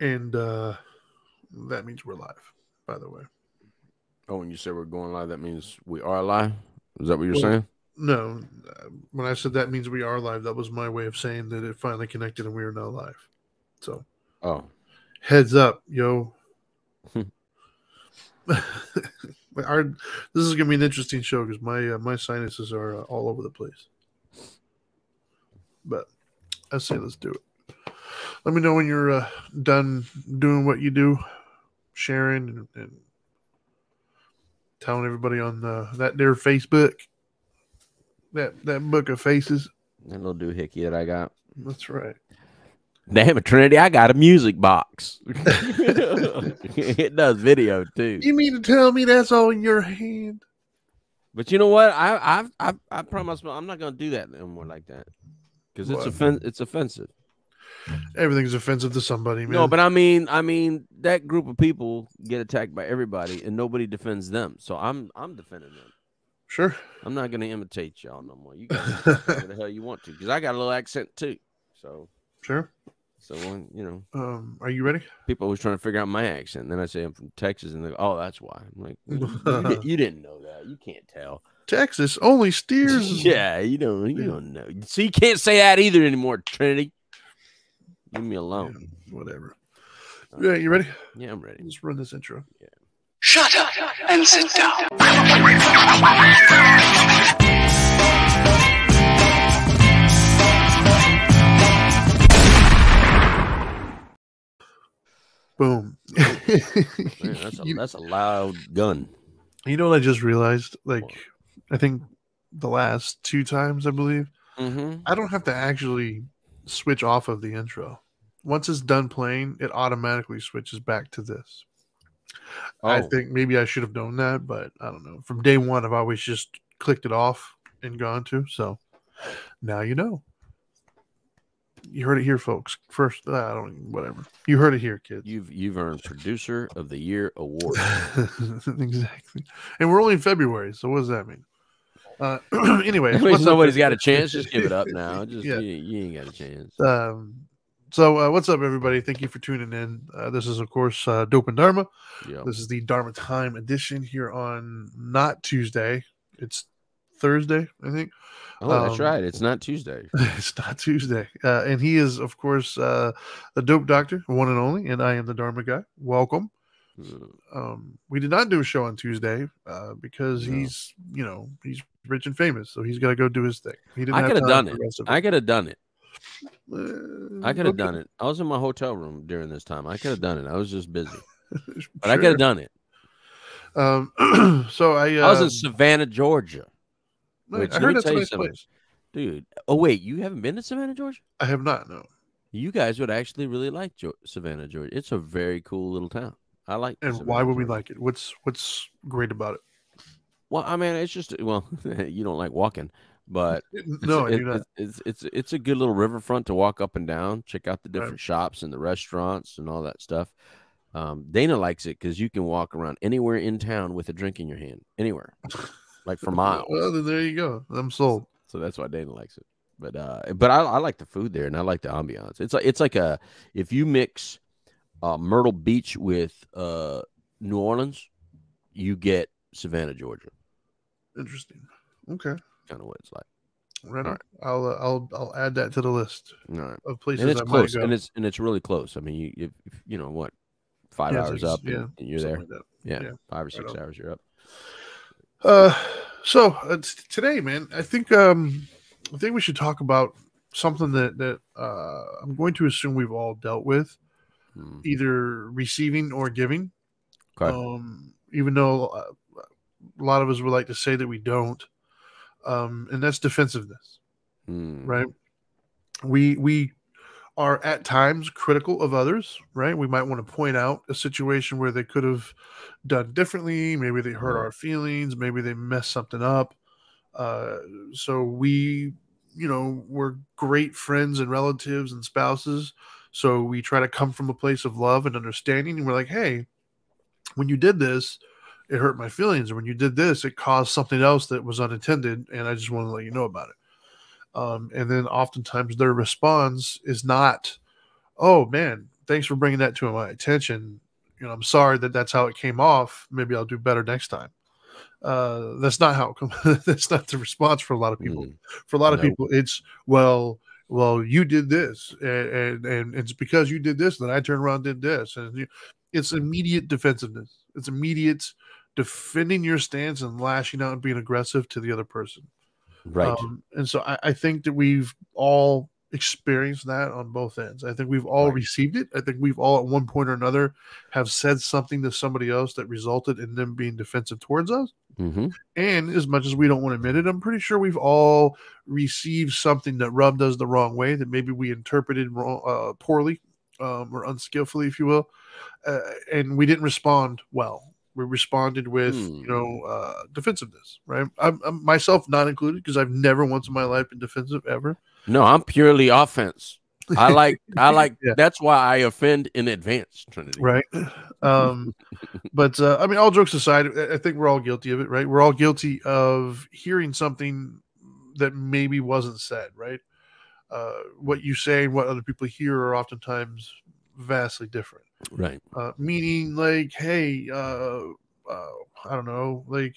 and uh, that means we're live. By the way, Oh, when you say we're going live, that means we are live. Is that what you're Well, saying? no. uh, When I said that means we are live, that was my way of saying that it finally connected and we are now live. So Oh, heads up, yo. Our this is gonna be an interesting show because my uh, my sinuses are uh, all over the place. But I say let's do it. Let me know when you're uh, done doing what you do, sharing and, and telling everybody on uh, that their Facebook, that that book of faces. that little doohickey that I got. That's right. Damn it, Trinity! I got a music box. it does video too. You mean to tell me that's all in your hand? But you know what? I I I, I promise I'm not gonna do that anymore like that because it's offen- it's offensive. Everything's offensive to somebody, man. No, but I mean, I mean that group of people get attacked by everybody, and nobody defends them. So I'm I'm defending them. sure. I'm not gonna imitate y'all no more. You guys the hell you want to, because I got a little accent too. So Sure. so when you know Um, are you ready? people always trying to figure out my accent, and then I say I'm from Texas, and they go, "Oh, that's why." I'm like, you, di- you didn't know that. You can't tell. Texas only steers. yeah, you don't. You don't know. So you can't say that either anymore, Trinity. Leave me Yeah, alone. whatever. Yeah, you ready? Yeah, I'm ready. Let's run this intro. Yeah. Shut up and sit down. Boom. Man, that's a you, that's a loud gun. you know what I just realized? Like, I think the last two times, I believe, Mm-hmm. I don't have to actually switch off of the intro. Once it's done playing, it automatically switches back to this. I Oh. think maybe I should have known that, but I don't know. From day one, I've always just clicked it off and gone to. So now you know. You heard it here, folks. First, uh, I don't whatever. You heard it here, kids. You've you've earned producer of the year award. exactly. And we're only in February, so what does that mean? Uh, anyway, That means what's up, nobody's got a chance. Just give it up now. Just Yeah. you, you ain't got a chance. Um, so uh, what's up, everybody? Thank you for tuning in. Uh, this is, of course, uh, Dope and Dharma. Yeah. This is the Dharma Time edition here on not Tuesday. It's Thursday, I think. Oh, that's um, right. It's not Tuesday. it's not Tuesday. Uh, and he is, of course, uh, the Dope Doctor, one and only, and I am the Dharma guy. Welcome. Mm, Um, we did not do a show on Tuesday uh, because No. he's, you know, he's rich and famous, so he's got to go do his thing. He didn't I could have done it. the rest of I could have done it. Uh, I could have done it. I was in my hotel room during this time. I could have done it. I was just busy, but I could have done it. Um, so I, uh, I was in Savannah, Georgia. I Which, heard let me tell you something, place. dude. Oh wait, you haven't been to Savannah, Georgia? I have not. No. You guys would actually really like jo- Savannah, Georgia. It's a very cool little town. I like. And Savannah, why would we like it? What's what's great about it? Well, I mean, it's just well, you don't like walking, but it's, No, I it- It's, it's it's it's a good little riverfront to walk up and down, check out the Right. different shops and the restaurants and all that stuff. Um, Dana likes it because you can walk around anywhere in town with a drink in your hand, anywhere, like for miles. Well, then there you go. I'm sold. So that's why Dana likes it. But uh, but I, I like the food there and I like the ambiance. It's like it's like a if you mix uh, Myrtle Beach with uh, New Orleans, you get Savannah, Georgia. Interesting. Okay. Kind of what it's like. Right. All. I'll uh, I'll I'll add that to the list All right. of places and it's I close, might go. and it's and it's really close. I mean, you if- you know what, five Yeah, hours up, and, yeah, and you're there. like. Yeah, yeah, five or six on. hours, you're up. Uh, so uh, today, man, I think um, I think we should talk about something that that uh, I'm going to assume we've all dealt with, Hmm. either receiving or giving. Okay. Um, even though uh, a lot of us would like to say that we don't, um, and that's defensiveness, Hmm. right? We we are at times critical of others, right? We might want to point out a situation where they could have done differently. Maybe they hurt our feelings. Maybe they messed something up. Uh, so we, you know, we're great friends and relatives and spouses. So we try to come from a place of love and understanding. And we're like, hey, when you did this, it hurt my feelings. When you did this, it caused something else that was unintended. And I just want to let you know about it. Um, and then oftentimes their response is not, oh man, thanks for bringing that to my attention. You know, I'm sorry that that's how it came off. Maybe I'll do better next time. Uh, that's not how that's not the response for a lot of people. Mm. For a lot of people, it's well, well, you did this, and, and and it's because you did this that I turned around and did this, and you, it's immediate defensiveness. It's immediate defending your stance and lashing out and being aggressive to the other person. Right. Um, and so I, I think that we've all experienced that on both ends. I think we've all Right. received it. I think we've all at one point or another have said something to somebody else that resulted in them being defensive towards us. hmm And as much as we don't want to admit it, I'm pretty sure we've all received something that rubbed us the wrong way that maybe we interpreted wrong, uh, poorly um, or unskillfully, if you will, uh, and we didn't respond well. We responded with, you Hmm. know, uh, defensiveness, right? I'm, I'm myself not included because I've never once in my life been defensive ever. No, I'm purely offense. I like. I like. Yeah. That's why I offend in advance, Trinity. right um but uh, i mean all jokes aside I- i think we're all guilty of it right we're all guilty of hearing something that maybe wasn't said right uh what you say and what other people hear are oftentimes vastly different Right. uh meaning like hey uh, uh i don't know like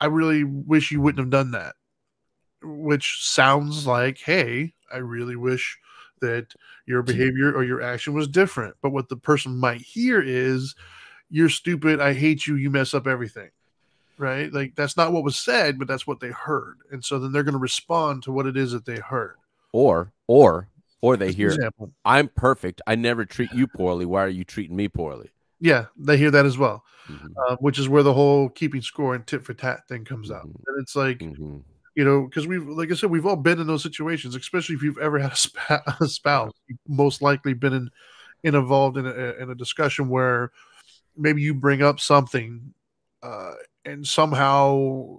i really wish you wouldn't have done that. Which sounds like hey i really wish that your behavior or your action was different. But what the person might hear is you're stupid. I hate you. You mess up everything. Right? Like that's not what was said but that's what they heard. And so then they're going to respond to what it is that they heard. Or or or they hear, example "I'm perfect. I never treat you poorly. Why are you treating me poorly?" yeah they hear that as well Mhm. uh, which is where the whole keeping score and tit for tat thing comes out Mhm. and it's like Mhm. you know, because we've, like I said, we've all been in those situations, especially if you've ever had a, spa- a spouse. You've most likely been in, in involved in a, in a discussion where maybe you bring up something, uh, and somehow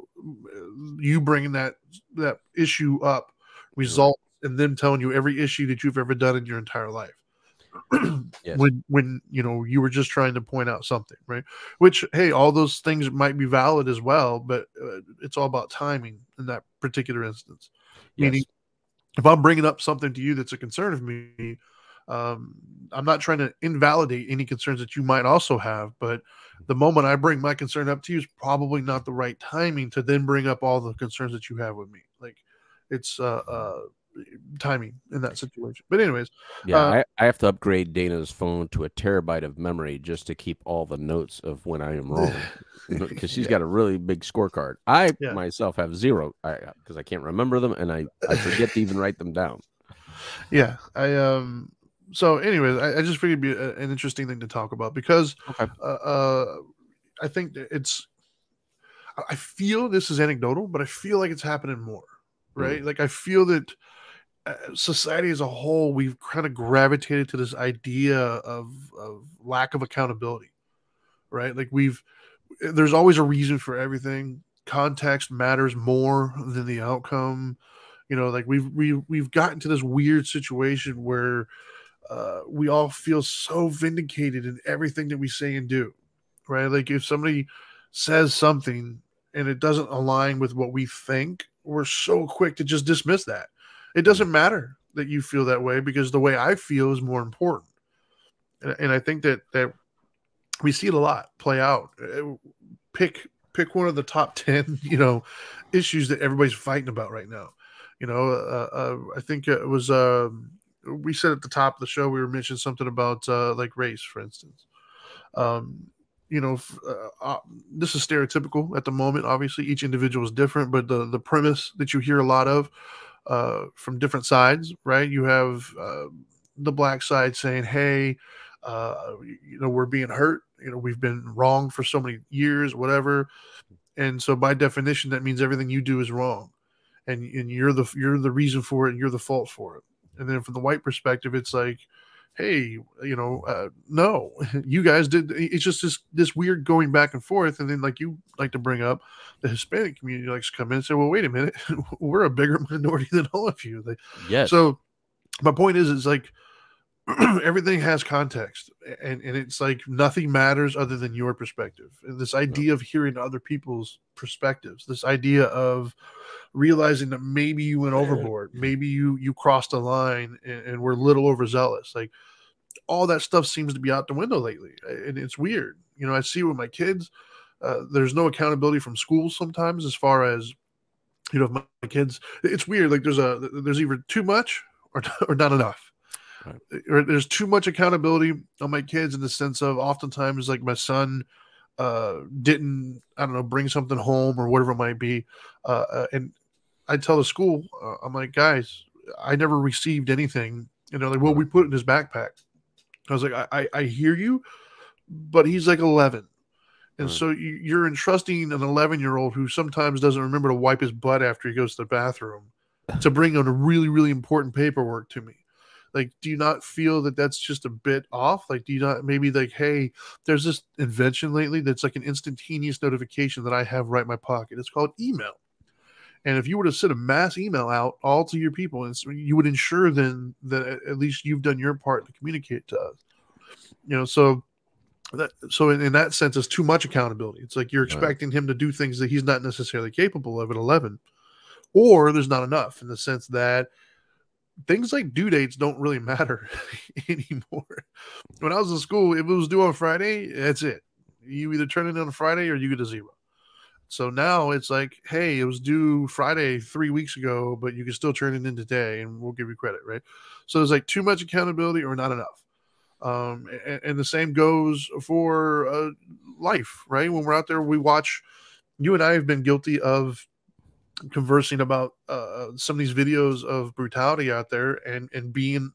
you bringing that that issue up results in them telling you every issue that you've ever done in your entire life. Yes. When when you know you were just trying to point out something, right? Which hey, all those things might be valid as well, but uh, it's all about timing in that particular instance. Meaning, if I'm bringing up something to you that's a concern of me, um, I'm not trying to invalidate any concerns that you might also have. But the moment I bring my concern up to you is probably not the right timing to then bring up all the concerns that you have with me. Like it's uh, uh, timing in that situation. But anyways, Yeah, Uh, I, I have to upgrade Dana's phone to a terabyte of memory just to keep all the notes of when I am wrong, because she's Yeah. got a really big scorecard. I Yeah. myself have zero, because I, can't remember them and I, I forget to even write them down. yeah, I um. So, anyways, I, I just figured it'd be a, an interesting thing to talk about because Okay. uh, uh, I think it's. I- I feel this is anecdotal, but I feel like it's happening more, right? Like I feel that uh, society as a whole, we've kind of gravitated to this idea of of lack of accountability, right? Like we've there's always a reason for everything. Context matters more than the outcome. You know, like we've we, we've gotten to this weird situation where uh, we all feel so vindicated in everything that we say and do, right? Like if somebody says something and it doesn't align with what we think, we're so quick to just dismiss that. It doesn't matter that you feel that way because the way I feel is more important. And, and I think that that we see it a lot play out. Uh, Pick pick one of the top ten, you know, issues that everybody's fighting about right now. You know, uh, uh, I think it was um, we said at the top of the show we were mentioning something about uh, like race, for instance. Um, you know, uh, uh, this is stereotypical at the moment. Obviously, each individual is different, but the the premise that you hear a lot of uh, from different sides, right? You have uh, the black side saying, "Hey, uh, you know, we're being hurt. You know, we've been wrong for so many years, whatever." And so, by definition, that means everything you do is wrong, and and you're the you're the reason for it, and you're the fault for it. And then from the white perspective, it's like, hey, you know, uh, no, you guys did. It's just this this weird going back and forth, and then like you like to bring up, the Hispanic community likes to come in and say, well, wait a minute, we're a bigger minority than all of you. Like, Yes. so my point is, is like everything has context, and and it's like nothing matters other than your perspective. And this idea of hearing other people's perspectives, this idea of realizing that maybe you went overboard, maybe you you crossed a line, and, and were a little overzealous. Like all that stuff seems to be out the window lately, and it's weird. You know, I see with my kids, uh, there's no accountability from schools sometimes as far as you know, my, my kids. It's weird. Like there's a there's either too much or or not enough. Right. There's too much accountability on my kids in the sense of oftentimes like my son uh didn't i don't know bring something home or whatever it might be uh, uh and i tell the school uh, i'm like guys i never received anything and they're like well we put it in his backpack i was like i i, I hear you but he's like 11 and right. so you're entrusting an 11 year old who sometimes doesn't remember to wipe his butt after he goes to the bathroom to bring on a really really important paperwork to me like do you not feel that that's just a bit off? Like do you not maybe like hey there's this invention lately that's like an instantaneous notification that i have right in my pocket. It's called email. And if you were to send a mass email out all to your people and you would ensure then that at least you've done your part to communicate to us. You know so that so in, in that sense it's too much accountability. It's like you're expecting right. him to do things that he's not necessarily capable of at 11 or there's not enough in the sense that things like due dates don't really matter anymore. When I was in school, if it was due on Friday, that's it. You either turn it in on Friday or you get a zero. So now it's like, hey, it was due Friday three weeks ago, but you can still turn it in today and we'll give you credit, right? So there's like too much accountability or not enough. Um, and, and, the same goes for uh, life, right? When we're out there, we watch. You and I have been guilty of conversing about uh, some of these videos of brutality out there and and being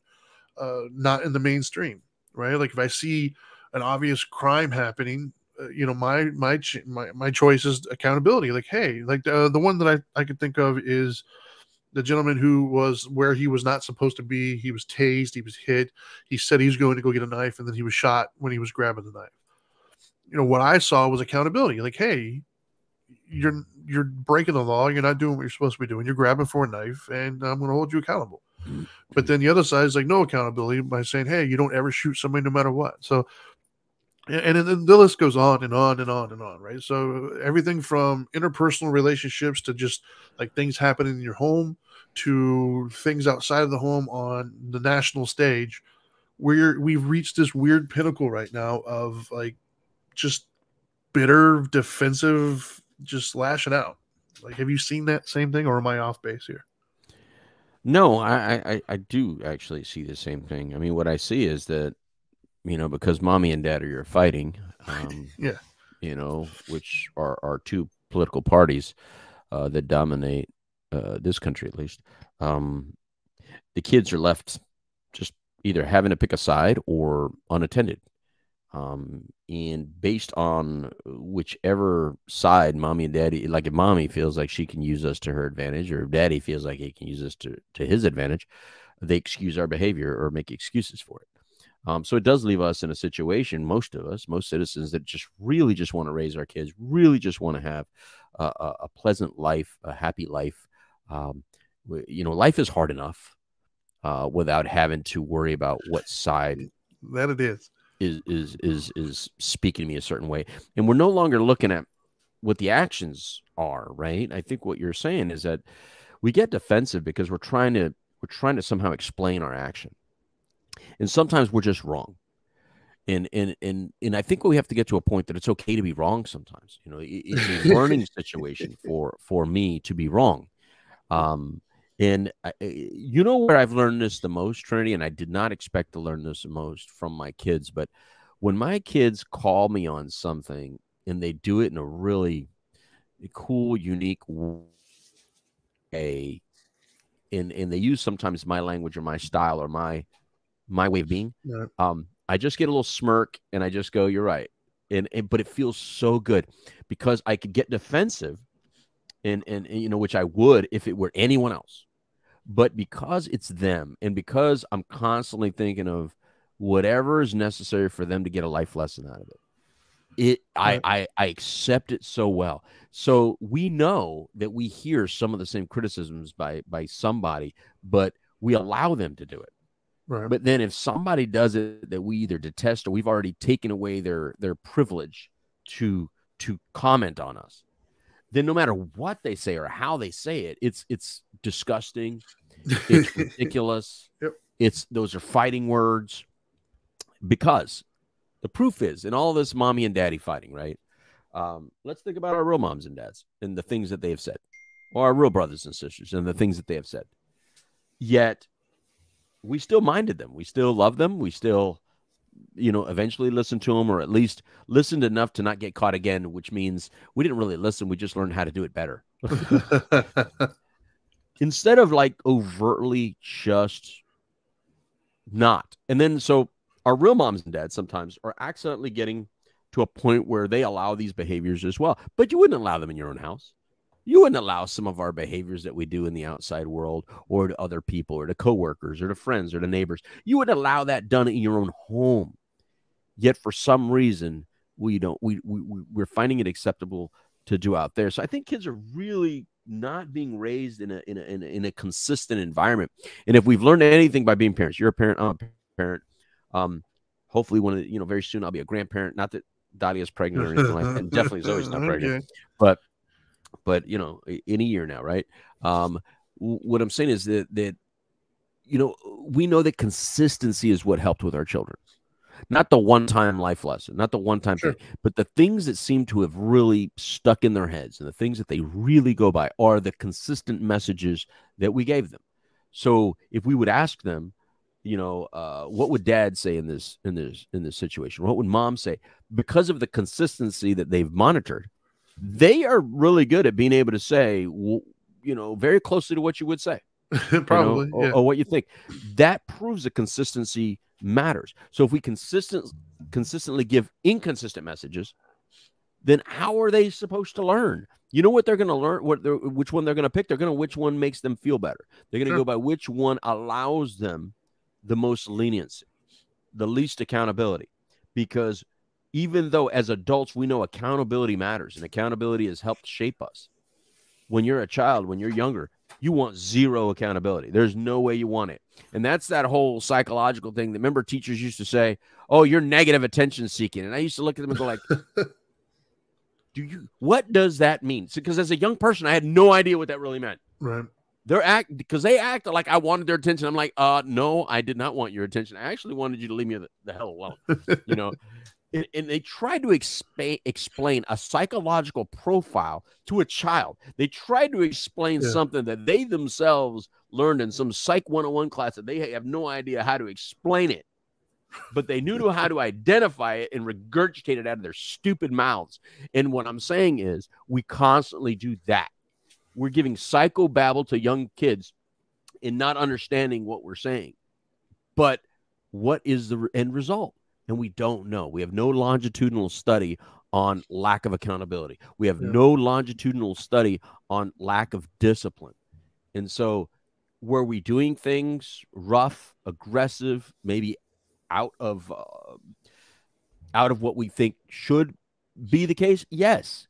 uh, not in the mainstream, right? Like if I see an obvious crime happening, uh, you know, my my my my choice is accountability. Like, hey, like the uh, the one that I I could think of is the gentleman who was where he was not supposed to be. He was tased, he was hit. He said he was going to go get a knife, and then he was shot when he was grabbing the knife. You know, what I saw was accountability. Like, hey, you're you're breaking the law. You're not doing what you're supposed to be doing. You're grabbing for a knife, and I'm going to hold you accountable. But then the other side is like no accountability by saying, hey, you don't ever shoot somebody no matter what. So, and then the list goes on and on and on and on, right? So everything from interpersonal relationships to just like things happening in your home to things outside of the home on the national stage, where we've reached this weird pinnacle right now of like just bitter defensive just lashing out. Like, have you seen that same thing, or am I off base here? No, I, I, I do actually see the same thing. I mean, what I see is that, you know, because mommy and daddy are fighting, um, yeah, you know, which are are two political parties uh, that dominate uh, this country at least. Um, the kids are left just either having to pick a side or unattended um, and based on whichever side mommy and daddy like if mommy feels like she can use us to her advantage or if daddy feels like he can use us to, to his advantage they excuse our behavior or make excuses for it. Um, so it does leave us in a situation most of us most citizens that just really just want to raise our kids really just want to have a, a, a, pleasant life a happy life. Um, you know life is hard enough uh, without having to worry about what side that it is is is is is speaking to me a certain way. And we're no longer looking at what the actions are right? I think what you're saying is that we get defensive because we're trying to we're trying to somehow explain our action. And sometimes we're just wrong. And and and and i think we have to get to a point that it's okay to be wrong sometimes. You know it's a learning situation for for me to be wrong. Um and I, you know where I've learned this the most, Trinity, and I did not expect to learn this the most from my kids, but when my kids call me on something and they do it in a really cool, unique way, and and they use sometimes my language or my style or my my way of being, yeah. um, I just get a little smirk and I just go, "You're right," and, and but it feels so good because I could get defensive and, and, and you know which I would if it were anyone else but because it's them and because I'm constantly thinking of whatever is necessary for them to get a life lesson out of it, it I, I I accept it so well. So we know that we hear some of the same criticisms by by somebody, but we allow them to do it. Right. But then if somebody does it that we either detest or we've already taken away their their privilege to to comment on us, then no matter what they say or how they say it, it's it's disgusting. It's ridiculous. Yep. It's those are fighting words. because the proof is in all this mommy and daddy fighting, right? Um, let's think about our real moms and dads and the things that they have said, or our real brothers and sisters and the things that they have said. Yet we still minded them. We still love them. We still, you know, eventually listen to them, or at least listened enough to not get caught again, which means we didn't really listen. We just learned how to do it better. Instead of like overtly just not. And then so our real moms and dads sometimes are accidentally getting to a point where they allow these behaviors as well. But you wouldn't allow them in your own house. You wouldn't allow some of our behaviors that we do in the outside world or to other people or to coworkers or to friends or to neighbors. You wouldn't allow that done in your own home. Yet for some reason, we don't we, we we're finding it acceptable to do out there. So I think kids are really not being raised in a in a in a, in a consistent environment. And if we've learned anything by being parents, you're a parent, I'm a parent. Um, hopefully one of the, you know, very soon I'll be a grandparent. Not that Dahlia's pregnant or anything like that, and definitely Zoe's not pregnant. Okay. But but you know, in a year now, right? Um, what I'm saying is that that you know we know that consistency is what helped with our children, not the one time life lesson, not the one time sure. thing, but the things that seem to have really stuck in their heads and the things that they really go by are the consistent messages that we gave them. So if we would ask them, you know, uh, what would dad say in this in this in this situation? What would mom say? Because of the consistency that they've monitored, they are really good at being able to say, you know, very closely to what you would say. Probably, you know, yeah. or, or, what you think. That proves that consistency matters. So if we consistent consistently give inconsistent messages, then how are they supposed to learn? You know what they're going to learn, what they're, which one they're going to pick. They're going to which one makes them feel better. They're going to sure. go by which one allows them the most leniency, the least accountability, because even though as adults we know accountability matters and accountability has helped shape us. When you're a child when you're younger you want zero accountability. There's no way you want it. And that's that whole psychological thing that remember teachers used to say oh you're negative attention seeking. And i used to look at them and go like do you what does that mean? Because as a young person i had no idea what that really meant. Right. They're act because they act like I wanted their attention. I'm like, uh, no, I did not want your attention. I actually wanted you to leave me the, the hell alone. you know, and, and they tried to expa- explain a psychological profile to a child. They tried to explain yeah. something that they themselves learned in some Psych 101 class that they have no idea how to explain it. But they knew how to identify it and regurgitate it out of their stupid mouths. And what I'm saying is, we constantly do that. We're giving psychobabble to young kids and not understanding what we're saying. But what is the end result? And we don't know. We have no longitudinal study on lack of accountability. We have yeah. no longitudinal study on lack of discipline. And so, were we doing things rough, aggressive, maybe out of uh, out of what we think should be the case? Yes.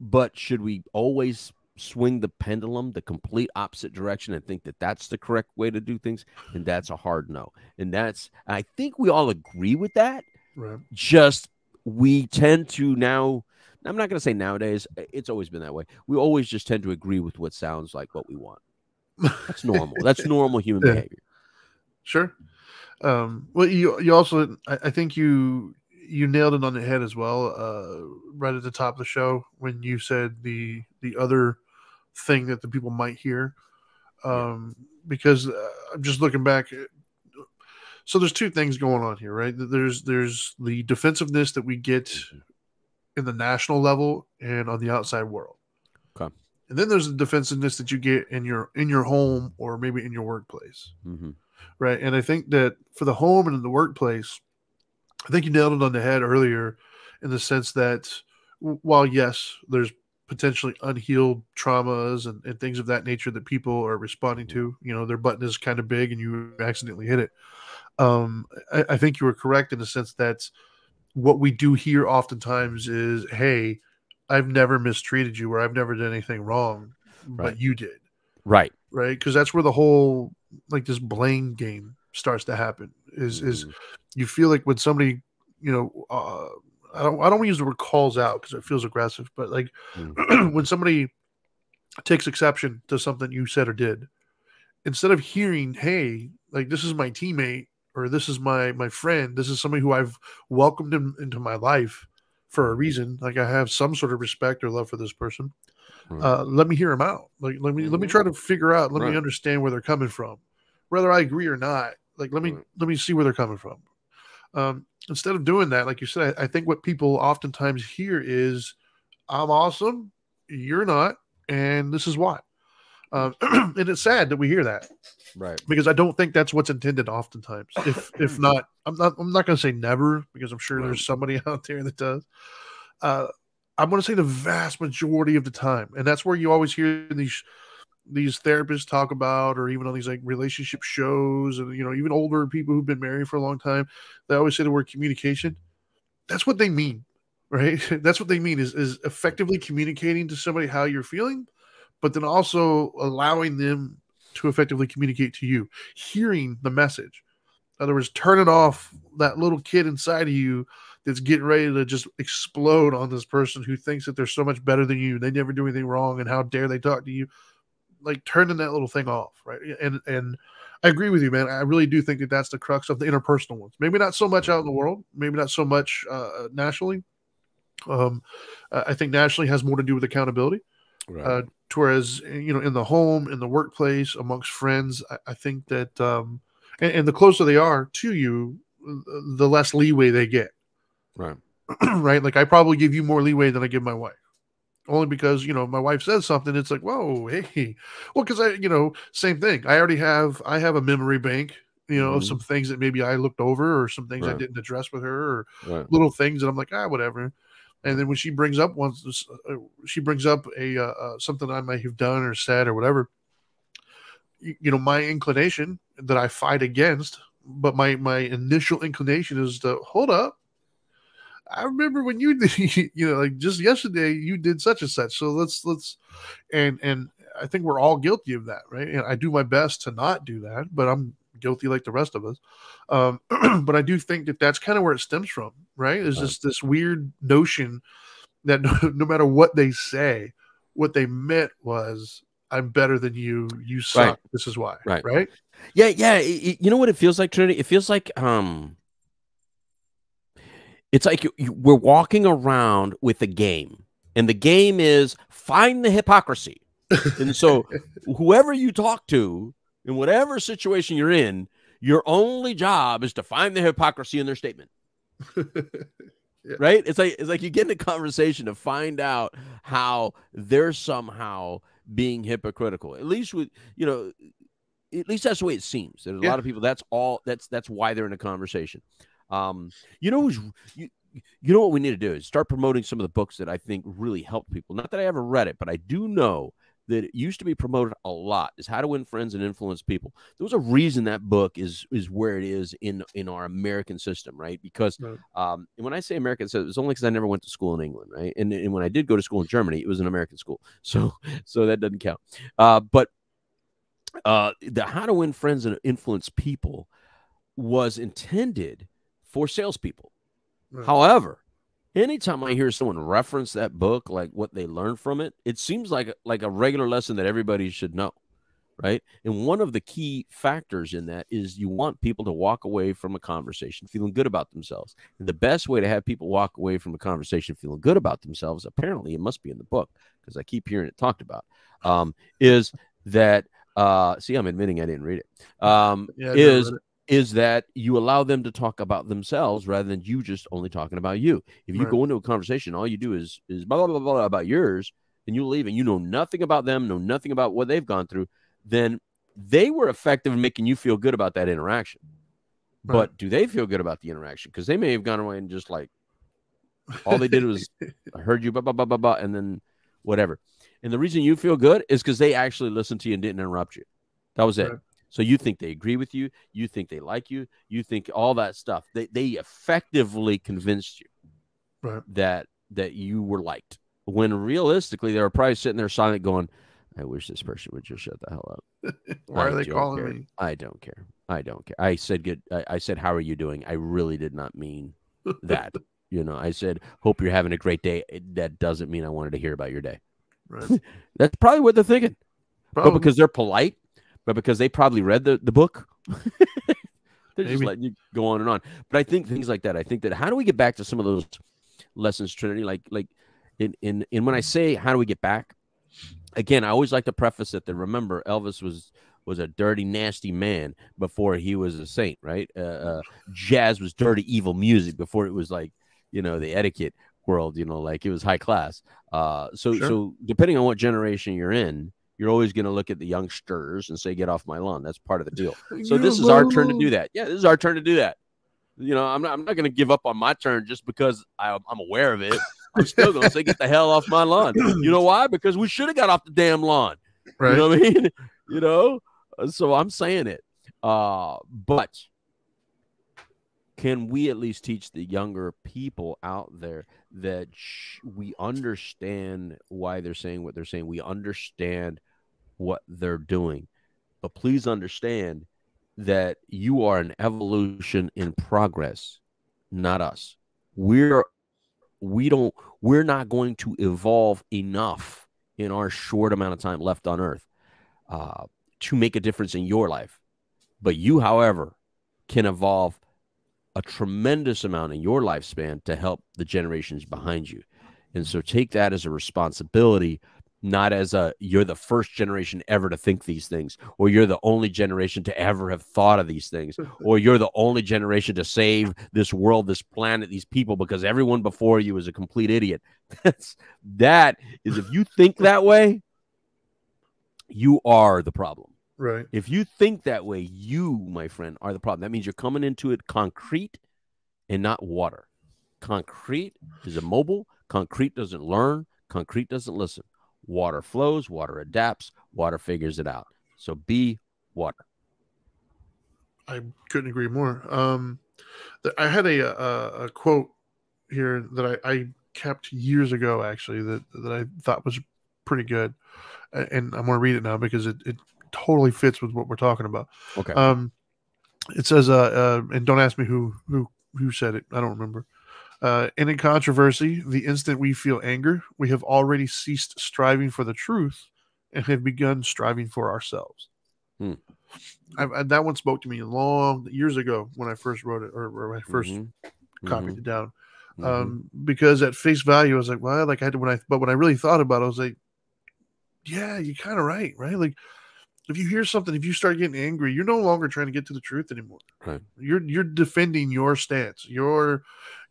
But should we always swing the pendulum the complete opposite direction and think that that's the correct way to do things and that's a hard no. And that's i think we all agree with that. Right. just we tend to now i'm not going to say nowadays it's always been that way. We always just tend to agree with what sounds like what we want. That's normal. That's normal human yeah. behavior. Sure. Um well you you also I, I think you you nailed it on the head as well uh, right at the top of the show when you said the the other thing that the people might hear. Um, because uh, i'm just looking back so there's two things going on here right? There's there's the defensiveness that we get mm-hmm. in the national level and on the outside world. Okay. And then there's the defensiveness that you get in your in your home or maybe in your workplace. Mm-hmm. right? And i think that for the home and in the workplace I think you nailed it on the head earlier in the sense that while yes, there's potentially unhealed traumas and, and things of that nature that people are responding to, you know, their button is kind of big and you accidentally hit it. Um, I, I think you were correct in the sense that what we do here oftentimes is, hey, I've never mistreated you or I've never done anything wrong, right. but you did. Right. Right. Because that's where the whole like this blame game starts to happen. Is mm-hmm. is you feel like when somebody, you know, uh, I don't I don't use the word calls out because it feels aggressive, but like mm-hmm. when somebody takes exception to something you said or did, instead of hearing, "Hey, like this is my teammate," or this is my my friend this is somebody who i've welcomed in, into my life for a reason like i have some sort of respect or love for this person Right. uh, let me hear them out like let me let me Mhm. try to figure out let Right. me understand where they're coming from whether i agree or not like let me Right. let me see where they're coming from um instead of doing that like you said i, I think what people oftentimes hear is i'm awesome you're not and this is why um, and it's sad that we hear that right. because I don't think that's what's intended oftentimes. If if not, I'm not I'm not gonna say never because I'm sure Right. there's somebody out there that does. Uh I'm gonna say the vast majority of the time. And that's where you always hear these these therapists talk about or even on these like relationship shows and you know even older people who've been married for a long time they always say the word communication that's what they mean right that's what they mean is is effectively communicating to somebody how you're feeling but then also allowing them to effectively communicate to you, hearing the message. In other words, turning off that little kid inside of you that's getting ready to just explode on this person who thinks that they're so much better than you. They never do anything wrong, and how dare they talk to you? Like turning that little thing off, right? And and I agree with you, man. I really do think that that's the crux of the interpersonal ones. Maybe not so much out in the world, maybe not so much uh, nationally. Um, I think nationally has more to do with accountability Right. uh, whereas you know in the home in the workplace amongst friends i, I think that um and, and the closer they are to you uh, the less leeway they get right. right like i probably give you more leeway than i give my wife only because you know my wife says something it's like whoa hey well because i you know same thing i already have i have a memory bank you know of Mhm. some things that maybe i looked over or some things i didn't address with her or Right. little things that I'm like, ah, whatever. And then when she brings up once, uh, she brings up a uh, uh, something I might have done or said or whatever. You, you know, my inclination that I fight against, but my my initial inclination is to hold up. I remember when you did, you know, like just yesterday you did such and such. So let's let's, and and I think we're all guilty of that, right? And I do my best to not do that, but I'm guilty like the rest of us. Um, but I do think that that's kind of where it stems from, right? Is Right. just this weird notion that no, no matter what they say, what they meant was, "I'm better than you. You suck. Right. This is why." Right. Right. Yeah, yeah. it- it- you know what it feels like, Trinity? It feels like um, it's like you, you, we're walking around with a game, and the game is find the hypocrisy. And so, whoever you talk to, in whatever situation you're in, your only job is to find the hypocrisy in their statement. right? It's like it's like you get in a conversation to find out how they're somehow being hypocritical. At least with you know, at least that's the way it seems. There's a Yeah. lot of people. That's all. That's that's why they're in a conversation. Um, you know who's you. You know what we need to do is start promoting some of the books that I think really help people. Not that I ever read it, but I do know that it used to be promoted a lot. Is How to Win Friends and Influence People. There was a reason that book is is where it is in in our American system, right? Because Right. um, and when I say American, it's only because I never went to school in England, right? And, and when I did go to school in Germany, it was an American school, so so that doesn't count. Uh, but uh, the How to Win Friends and Influence People was intended for salespeople. Right. However, anytime I hear someone reference that book, like what they learned from it, it seems like like a regular lesson that everybody should know, right? And one of the key factors in that is you want people to walk away from a conversation feeling good about themselves. And the best way to have people walk away from a conversation feeling good about themselves, apparently, it must be in the book because I keep hearing it talked about, um, is that uh, see, I'm admitting I didn't read it. Um, Yeah, is it. Is that you allow them to talk about themselves rather than you just only talking about you. If you Right. go into a conversation, all you do is is blah blah blah, blah about yours, and you leave and you know nothing about them, know nothing about what they've gone through, then they were effective in making you feel good about that interaction. Right. But do they feel good about the interaction? Because they may have gone away and just like all they did was I heard you blah blah blah blah blah, and then whatever. And the reason you feel good is because they actually listened to you and didn't interrupt you. That was it. Right. So you think they agree with you, you think they like you, you think all that stuff. They they effectively convinced you Right. that that you were liked. When realistically they were probably sitting there silent going, I wish this person would just shut the hell up. Why I are they calling care. me? I don't care. I don't care. I said good. I, I said, how are you doing? I really did not mean that. you know, I said, hope you're having a great day. That doesn't mean I wanted to hear about your day. Right. That's probably what they're thinking. But because they're polite, but because they probably read the, the book. They're just letting you go on and on. But I think things like that. I think that how do we get back to some of those lessons, Trinity? Like like in in in when I say how do we get back? Again, I always like to preface it that remember Elvis was was a dirty, nasty man before he was a saint, right? Uh, uh, jazz was dirty, evil music before it was like you know the etiquette world. You know, like it was high class. Uh, so Sure. so depending on what generation you're in. You're always going to look at the youngsters and say, "Get off my lawn." That's part of the deal. So this is our turn to do that. Yeah, this is our turn to do that. You know, I'm not, I'm not going to give up on my turn just because I, I'm aware of it. I'm still going to say, get the hell off my lawn. You know why? Because we should have got off the damn lawn. Right. You know what I mean? You know, Uh, so I'm saying it. Uh, but can we at least teach the younger people out there that sh- we understand why they're saying what they're saying? We understand what they're doing. But please understand that you are an evolution in progress, not us. We're we don't we're not going to evolve enough in our short amount of time left on earth uh, to make a difference in your life. But you, however, can evolve a tremendous amount in your lifespan to help the generations behind you. And so take that as a responsibility, not as a you're the first generation ever to think these things, or you're the only generation to ever have thought of these things, or you're the only generation to save this world, this planet, these people, because everyone before you is a complete idiot. That's that is if you think that way, you are the problem. Right. If you think that way, you, my friend, are the problem. That means you're coming into it concrete and not water. Concrete is immobile. Concrete doesn't learn. Concrete doesn't listen. Water flows. Water adapts. Water figures it out. So be water. I couldn't agree more. Um, I had a, a a quote here that I, I kept years ago, actually, that that I thought was pretty good, and I'm going to read it now because it, it totally fits with what we're talking about. Okay. Um, it says, uh, uh, and don't ask me who who who said it. I don't remember. Uh, in a controversy, the instant we feel anger, we have already ceased striving for the truth and have begun striving for ourselves. Hmm. I, I, that one spoke to me long years ago when I first wrote it or, or when I 1st Mhm. copied it down. Mhm. Um, because at face value, I was like, well, like I had to, when I, but when I really thought about it, I was like, yeah, you're kind of right, right? Like, if you hear something, if you start getting angry, you're no longer trying to get to the truth anymore. Right. You're you're defending your stance. You're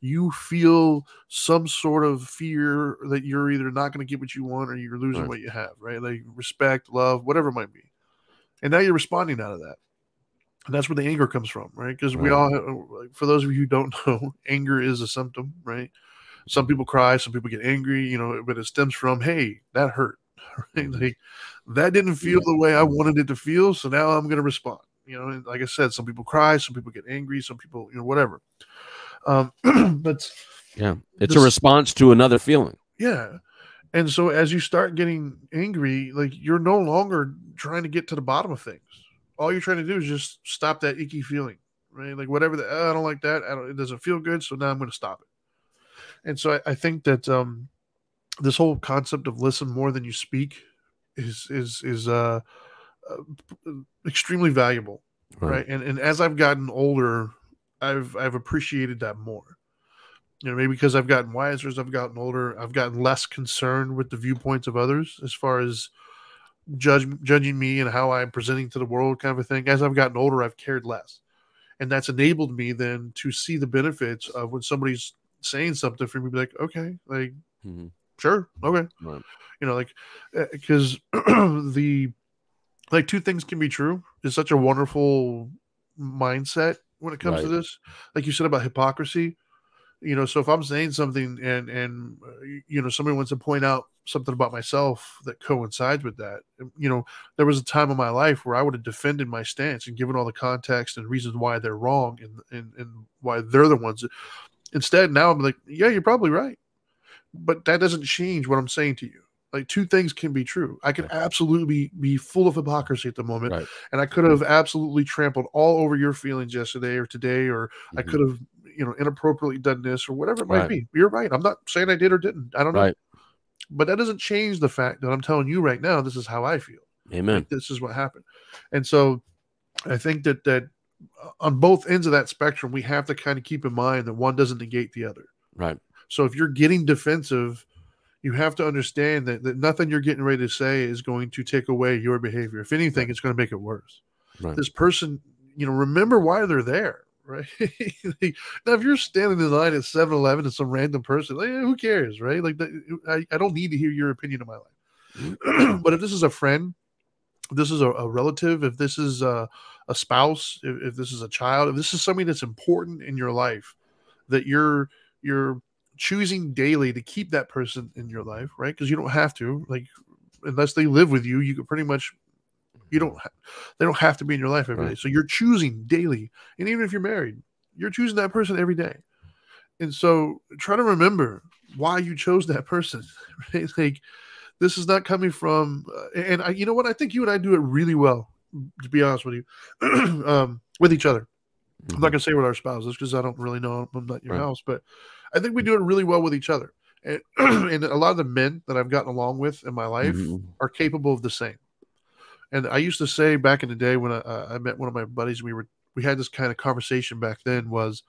you feel some sort of fear that you're either not going to get what you want or you're losing Right. what you have, right? Like respect, love, whatever it might be. And now you're responding out of that. And that's where the anger comes from, right? Because we all, have, for those of you who don't know, anger is a symptom, right? Some people cry, some people get angry, you know, but it stems from, hey, that hurt, right? Mhm. Like that didn't feel the way I wanted it to feel, so now I'm going to respond. You know, and like I said, some people cry, some people get angry, some people, you know, whatever. Um, but yeah. It's a response to another feeling. yeah. And so as you start getting angry, like you're no longer trying to get to the bottom of things. All you're trying to do is just stop that icky feeling, right? Like whatever the "Oh, I don't like that. I don't, it doesn't feel good. So now I'm going to stop it. And so I, I think that um, this whole concept of listen more than you speak is is is uh, uh extremely valuable, right? And and as I've gotten older, I've I've appreciated that more. You know maybe because i've gotten wiser as i've gotten older i've gotten less concerned with the viewpoints of others as far as judge judging me and how i'm presenting to the world kind of a thing. As i've gotten older i've cared less. And that's enabled me then to see the benefits of when somebody's saying something for me be like okay like Mhm. sure okay. Right. you know like because the like two things can be true. Is such a wonderful mindset when it comes to this like you said about hypocrisy you know so if i'm saying something and and uh, you know somebody wants to point out something about myself that coincides with that um, you know there was a time in my life where i would have defended my stance and given all the context and reasons why they're wrong and and, and why they're the ones that, instead now i'm like yeah you're probably right. But that doesn't change what i'm saying to you like two things can be true i can absolutely be, be full of hypocrisy at the moment Right. and i could have absolutely trampled all over your feelings yesterday or today or I Mhm. could have, you know, inappropriately done this or whatever it might Right. be. You're right. I'm not saying I did or didn't. I don't know. But that doesn't change the fact that I'm telling you right now, this is how I feel. Amen. Like, this is what happened. And so I think that that on both ends of that spectrum, we have to kind of keep in mind that one doesn't negate the other. Right. So if you're getting defensive, you have to understand that, that nothing you're getting ready to say is going to take away your behavior. If anything, it's going to make it worse. Right. This person, you know, remember why they're there, right? Now, if you're standing in line at 7 Eleven and some random person, like, who cares, right? Like, I, I don't need to hear your opinion of my life. but if this is a friend, if this is a, a relative, if this is a, a spouse, if, if this is a child, if this is something that's important in your life, that you're you're choosing daily to keep that person in your life, right? Because you don't have to, like, unless they live with you, you can pretty much you don't ha- they don't have to be in your life every day. Right. So you're choosing daily, and even if you're married, you're choosing that person every day. And so try to remember why you chose that person, right? Like this is not coming from, uh, and I, you know what? I think you and I do it really well, to be honest with you, um, with each other. I'm not gonna say with our spouses because I don't really know. I'm not your Right. house, but I think we do it really well with each other. And, and a lot of the men that I've gotten along with in my life Mhm. are capable of the same. And I used to say back in the day when I, I met one of my buddies, we were we had this kind of conversation back then was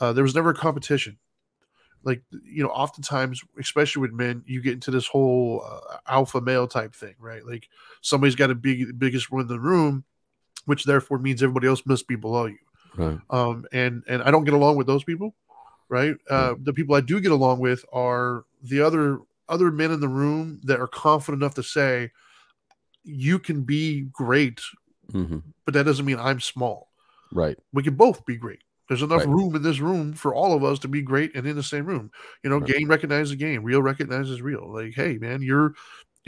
uh, there was never a competition. Like you know, oftentimes, especially with men, you get into this whole uh, alpha male type thing, right? Like somebody's got to be the biggest one in the room, which therefore means everybody else must be below you Right. um, and and I don't get along with those people, right? Uh, the people I do get along with are the other other men in the room that are confident enough to say, "You can be great, Mhm. but that doesn't mean I'm small. Right. We can both be great. There's enough Right. room in this room for all of us to be great and in the same room. You know, Right. game recognizes game, real recognizes real. Like, hey, man, you're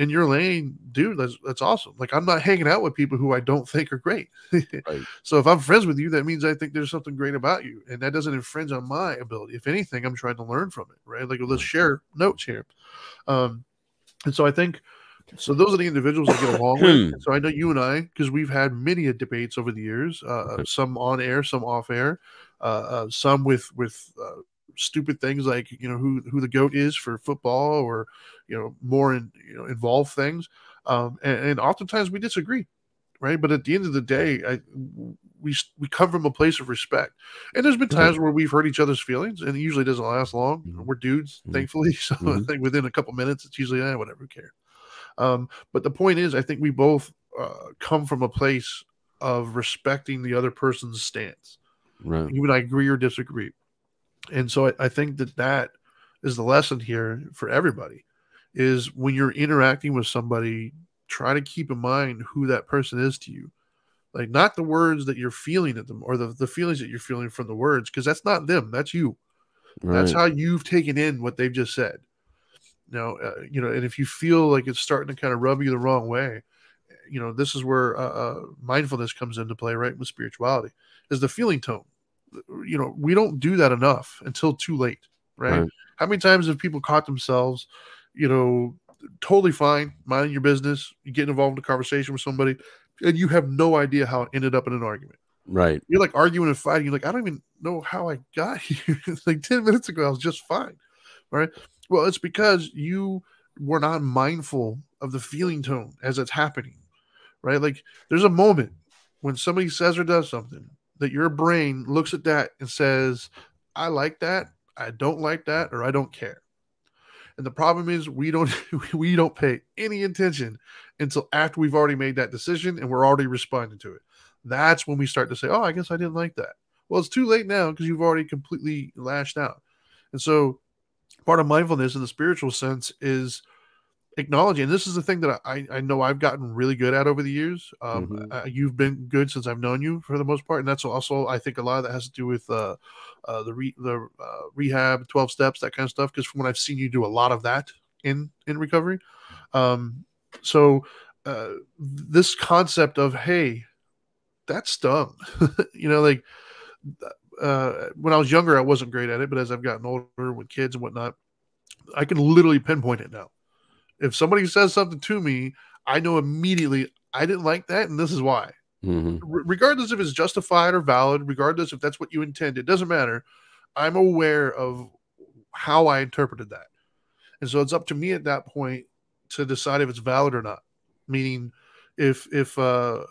in your lane, dude. That's that's awesome. Like, I'm not hanging out with people who I don't think are great. Right. So if I'm friends with you, that means I think there's something great about you, and that doesn't infringe on my ability. If anything, I'm trying to learn from it, right? Like let's share notes here. Um, and so I think so. Those are the individuals I get along with. And so I know you and I, because we've had many a debates over the years. Uh, some on air, some off air, uh, uh, some with with uh, stupid things like you know who who the goat is for football, or you know more in you know involved things. Um, and, and oftentimes we disagree right? But at the end of the day, I we we come from a place of respect, and there's been times where we've hurt each other's feelings, and it usually doesn't last long. Mhm. We're dudes, Mhm. thankfully, so I Mhm. think within a couple minutes, it's usually eh, whatever, who cares. Um, but the point is, I think we both uh, come from a place of respecting the other person's stance. Right. You and I agree or disagree, and so I, I think that that is the lesson here for everybody. Is when you're interacting with somebody, try to keep in mind who that person is to you. Like not the words that you're feeling at them or the, the feelings that you're feeling from the words because that's not them that's you. That's how you've taken in what they've just said. Now uh, you know and if you feel like it's starting to kind of rub you the wrong way you know this is where uh, uh, mindfulness comes into play right with spirituality is the feeling tone you know we don't do that enough until too late right, Right. how many times have people caught themselves you know totally fine minding your business you get involved in a conversation with somebody and you have no idea how it ended up in an argument Right. you're like arguing and fighting. You're like, I don't even know how I got here. It's like 10 minutes ago, I was just fine. Right. Well, it's because you were not mindful of the feeling tone as it's happening. Right. Like there's a moment when somebody says or does something that your brain looks at that and says, I like that, I don't like that, or I don't care. And the problem is we don't we don't pay any attention until after we've already made that decision and we're already responding to it that's when we start to say, "Oh, I guess I didn't like that." Well, it's too late now because you've already completely lashed out. And so, part of mindfulness in the spiritual sense is acknowledging. And this is the thing that I, I know I've gotten really good at over the years. Um, Mhm. uh, you've been good since I've known you for the most part, and that's also I think a lot of that has to do with uh, uh, the re- the uh, rehab, twelve steps, that kind of stuff. Because from what I've seen you do a lot of that in in recovery. Um, so uh, this concept of hey that's dumb. you know, like uh, when I was younger, I wasn't great at it, but as I've gotten older with kids and whatnot, I can literally pinpoint it now. If somebody says something to me, I know immediately I didn't like that, and this is why. hmm R- regardless if it's justified or valid, regardless if that's what you intend, it doesn't matter. I'm aware of how I interpreted that. And so it's up to me at that point to decide if it's valid or not. Meaning, if if uh,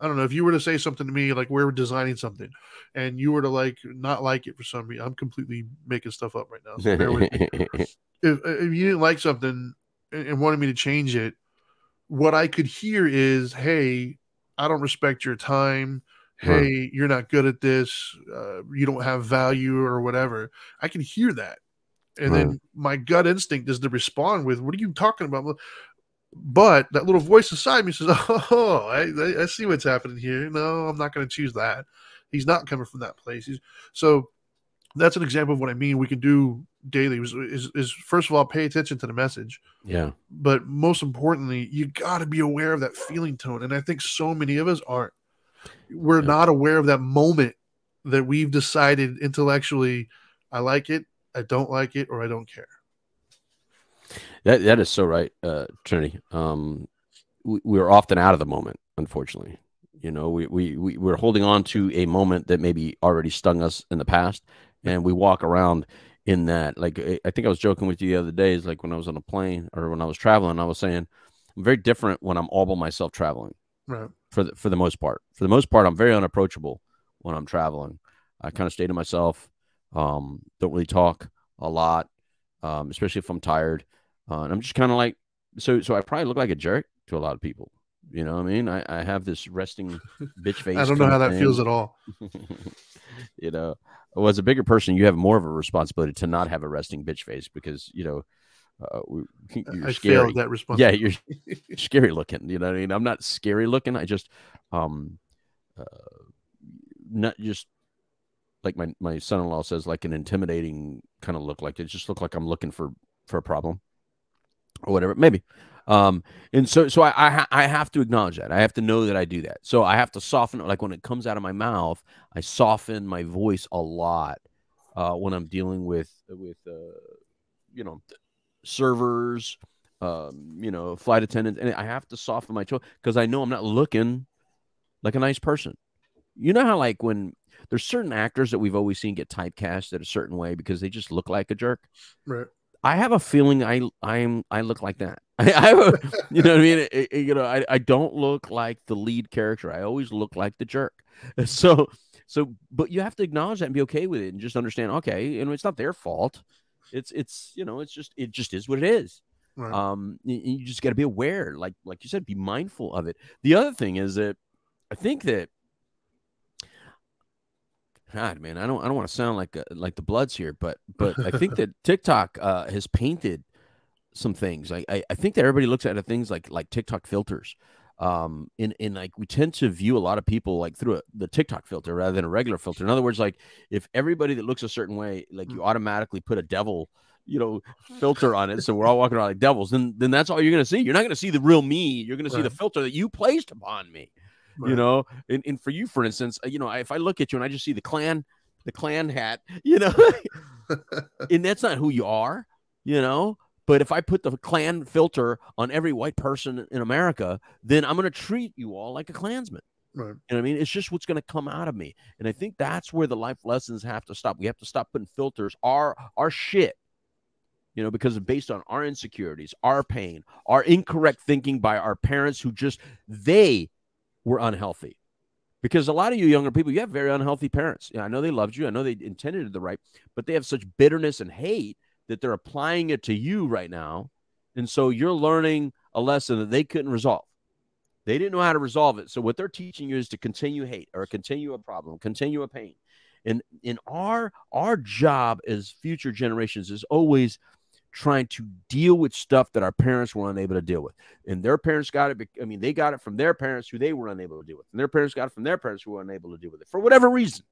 I don't know if you were to say something to me like we're designing something, and you were to like not like it for some reason. I'm completely making stuff up right now. So bear with me. if, if you didn't like something and, wanted me to change it, what I could hear is, "Hey, I don't respect your time. Right. Hey, you're not good at this. Uh, you don't have value or whatever." I can hear that, and then my gut instinct is to respond with, "What are you talking about?" But that little voice inside me says, "Oh, I, I, I see what's happening here. No, I'm not going to choose that. He's not coming from that place." He's, so that's an example of what I mean. We can do daily is, is, is first of all pay attention to the message, yeah. but most importantly, you got to be aware of that feeling tone. And I think so many of us aren't. We're Yeah. not aware of that moment that we've decided intellectually, I like it, I don't like it, or I don't care. That that is so right, uh, Trinity. Um, we, we're often out of the moment, unfortunately. You know, we, we we we're holding on to a moment that maybe already stung us in the past, and we walk around in that. Like I think I was joking with you the other day. Is like when I was on a plane or when I was traveling, I was saying I'm very different when I'm all by myself traveling. Right. for the for the most part. For the most part, I'm very unapproachable when I'm traveling. I kind of stay to myself. Um, don't really talk a lot, um, especially if I'm tired. Uh, and I'm just kind of like so. So I probably look like a jerk to a lot of people. You know what I mean? I, I have this resting bitch face. I don't know how that thing. feels at all. you know, well, as a bigger person, you have more of a responsibility to not have a resting bitch face because you know uh, you're I scary. failed that Yeah, you're scary looking. You know what I mean? I'm not scary looking. I just, um, uh, not just like my my son-in-law says, like an intimidating kind of look. Like it just look like I'm looking for for a problem or whatever. Maybe. Um, and so so I I, I have to acknowledge that. I have to know that I do that. So I have to soften it. Like when it comes out of my mouth, I soften my voice a lot uh, when I'm dealing with with uh, you know servers, um, you know, flight attendants, and I have to soften my tone because I know I'm not looking like a nice person. You know how like when there's certain actors that we've always seen get typecast at a certain way because they just look like a jerk. Right. I have a feeling I I'm I look like that. I, I you know what I mean. It- it- you know, I, I don't look like the lead character. I always look like the jerk. So so, but you have to acknowledge that and be okay with it, and just understand. Okay, and it's not their fault. It's it's you know it's just it just is what it is. Right. Um, y- y- you just got to be aware, like like you said, be mindful of it. The other thing is that I think that God, man, I don't I don't want to sound like uh, like the Bloods here, but but I think that TikTok uh, has painted some things. I, I I think that everybody looks at things like like TikTok filters. Um, in in like we tend to view a lot of people like through a, the TikTok filter rather than a regular filter. In other words, like if everybody that looks a certain way, like you automatically put a devil, you know, filter on it, so we're all walking around like devils, then then that's all you're gonna see. You're not gonna see the real me. You're gonna see the filter that you placed upon me you know and, and for you for instance uh, you know if i look at you and i just see the Klan the Klan hat you know and that's not who you are you know but if i put the Klan filter on every white person in america then i'm going to treat you all like a klansman Right. you know I mean? It's just what's going to come out of me. And I think that's where the life lessons have to stop. We have to stop putting filters, our our shit, you know, because based on our insecurities, our pain, our incorrect thinking by our parents who just they were unhealthy. Because a lot of you younger people, you have very unhealthy parents. Yeah, I know they loved you. I know they intended it the right, but they have such bitterness and hate that they're applying it to you right now. And so you're learning a lesson that they couldn't resolve. They didn't know how to resolve it. So what they're teaching you is to continue hate or continue a problem, continue a pain. And in our our job as future generations is always trying to deal with stuff that our parents were unable to deal with. And their parents got it. I mean, they got it from their parents who they were unable to deal with. And their parents got it from their parents who were unable to deal with it for whatever reason.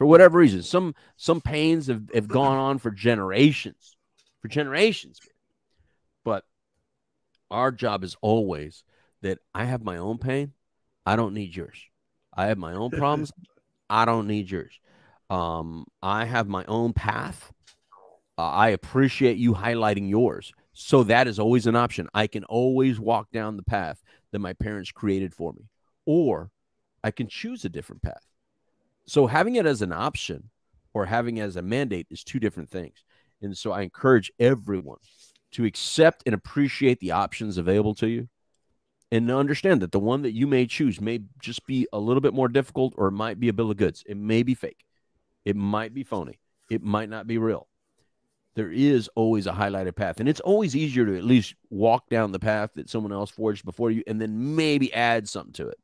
For whatever reason. Some some pains have, have gone on for generations. For generations. But our job is always that I have my own pain. I don't need yours. I have my own problems. I don't need yours. Um, I have my own path. Uh, I appreciate you highlighting yours. So that is always an option. I can always walk down the path that my parents created for me, or I can choose a different path. So having it as an option or having it as a mandate is two different things. And so I encourage everyone to accept and appreciate the options available to you and understand that the one that you may choose may just be a little bit more difficult or it might be a bill of goods. It may be fake. It might be phony. It might not be real. There is always a highlighted path. And it's always easier to at least walk down the path that someone else forged before you and then maybe add something to it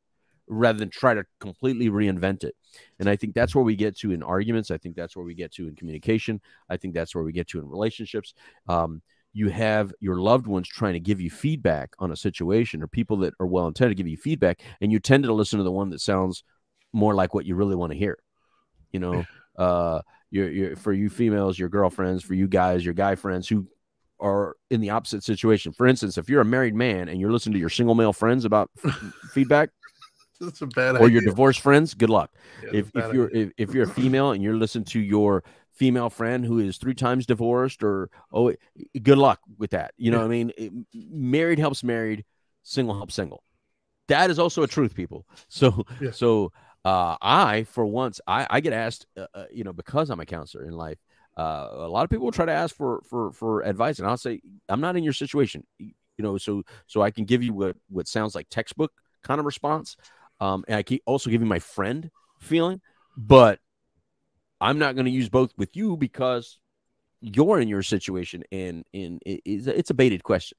rather than try to completely reinvent it. And I think that's where we get to in arguments. I think that's where we get to in communication. I think that's where we get to in relationships. Um, you have your loved ones trying to give you feedback on a situation or people that are well intended to give you feedback, and you tend to listen to the one that sounds more like what you really want to hear. You know, uh, your, your, for you females, your girlfriends, for you guys, your guy friends who are in the opposite situation. For instance, if you're a married man and you're listening to your single male friends about feedback, That's a bad or idea. your divorced friends, good luck. Yeah, if, if you're if, if you're a female and you're listening to your female friend who is three times divorced or oh good luck with that you know Yeah. what i mean It- married helps married single helps single that is also a truth people so Yeah. so uh i for once i i get asked uh, uh, you know because i'm a counselor in life uh, a lot of people will try to ask for for for advice and i'll say i'm not in your situation you know so so i can give you what what sounds like textbook kind of response um and i keep also give you my friend feeling but i'm not going to use both with you because you're in your situation and in it is it's a baited question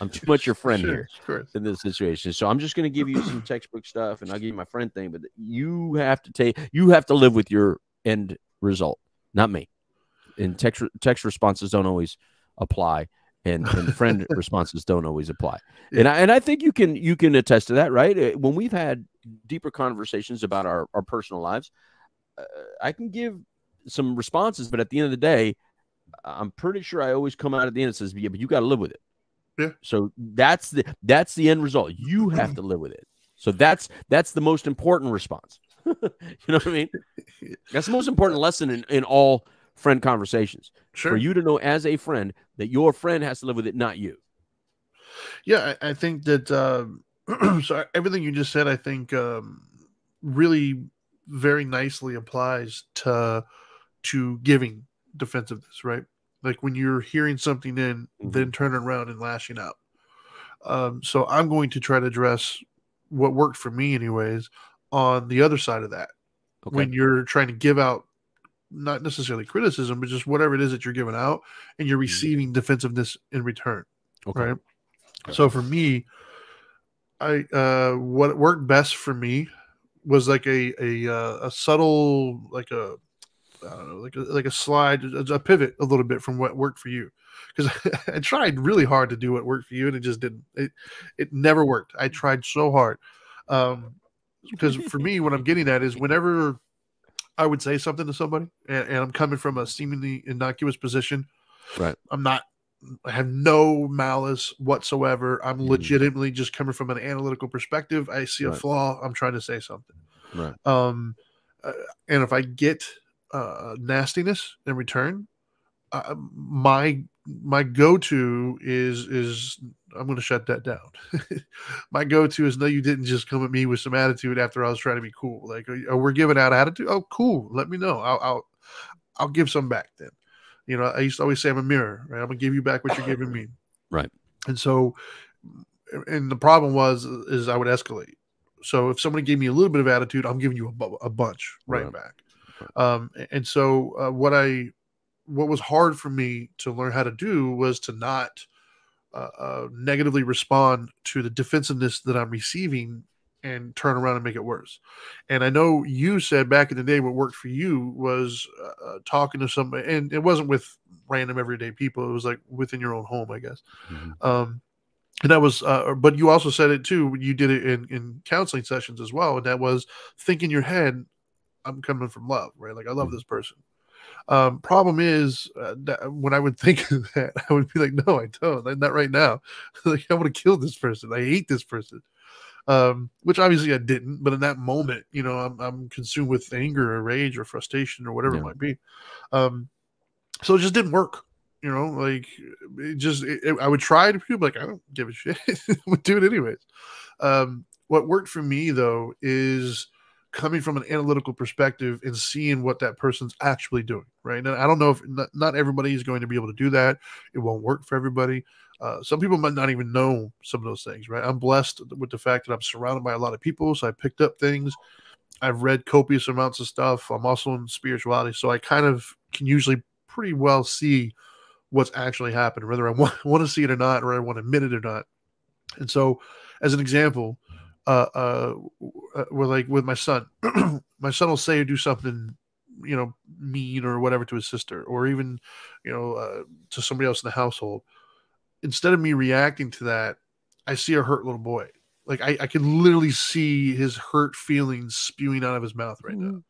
i'm too much your friend Sure, here in this situation. So I'm just going to give you some textbook stuff and I'll give you my friend thing, but you have to take you have to live with your end result, not me. And text text responses don't always apply and, and friend responses don't always apply. And I and I think you can you can attest to that, right? Uh, When we've had deeper conversations about our our personal lives, uh, I can give some responses, but at the end of the day, I'm pretty sure I always come out at the end and says, "Yeah, but you got to live with it." Yeah. So that's the that's the end result. You have to live with it. So that's that's the most important response. you know what I mean? That's the most important lesson in, in all friend conversations. Sure. For you to know as a friend that your friend has to live with it, not you. Yeah, I, I think that um, so everything you just said, I think um, really very nicely applies to to giving defensiveness, right? Like when you're hearing something in, then turning around and lashing out. Um, so I'm going to try to address what worked for me, anyways, on the other side of that. Okay. When you're trying to give out not necessarily criticism, but just whatever it is that you're giving out, and you're receiving defensiveness in return okay. right? So for me, I uh what worked best for me was like a a uh, a subtle like a I don't know like a, like a slide a, a pivot a little bit from what worked for you because I tried really hard to do what worked for you and it just didn't it it never worked. I tried so hard um because for me what I'm getting at is whenever I would say something to somebody and, and I'm coming from a seemingly innocuous position Right. I'm not I have no malice whatsoever. I'm Mhm. legitimately just coming from an analytical perspective. I see a Right. flaw. I'm trying to say something. Right. Um, uh, and if I get uh, nastiness in return, uh, my my go to is is I'm going to shut that down. my go to is no, you didn't just come at me with some attitude after I was trying to be cool. Like oh, we're giving out attitude. Oh, cool. Let me know. I'll I'll, I'll give some back then. You know, I used to always say I'm a mirror. Right? I'm gonna give you back what you're giving me. Right. And so, and the problem was is I would escalate. So if somebody gave me a little bit of attitude, I'm giving you a, a bunch right, Right. back. Um, and so uh, what I what was hard for me to learn how to do was to not uh, uh, negatively respond to the defensiveness that I'm receiving and turn around and make it worse. And I know you said back in the day what worked for you was uh, uh, talking to somebody, and it wasn't with random everyday people. It was like within your own home, I guess. Mhm. Um, and that was, uh, but you also said it too. When you did it in, in counseling sessions as well. And that was think in your head, I'm coming from love, right? Like I love Mhm. this person. Um, problem is uh, that when I would think of that, I would be like, no, I don't. Not right now. like I want to kill this person. I hate this person. Um, which obviously I didn't, but in that moment, you know, I'm, I'm consumed with anger or rage or frustration or whatever Yeah. it might be. Um, so it just didn't work. You know, like it just it, it- I would try to be like I don't give a shit. I would do it anyways. Um, what worked for me though is coming from an analytical perspective and seeing what that person's actually doing, right? And I don't know if not, not everybody is going to be able to do that. It won't work for everybody. Uh, some people might not even know some of those things, right? I'm blessed with the fact that I'm surrounded by a lot of people, so I picked up things. I've read copious amounts of stuff. I'm also in spirituality, so I kind of can usually pretty well see what's actually happening, whether I want, want to see it or not, or I want to admit it or not. And so, as an example, uh, uh, uh with like with my son, my son will say or do something, you know, mean or whatever to his sister, or even, you know, uh, to somebody else in the household. Instead of me reacting to that, I see a hurt little boy. Like I, I can literally see his hurt feelings spewing out of his mouth right mm-hmm. now.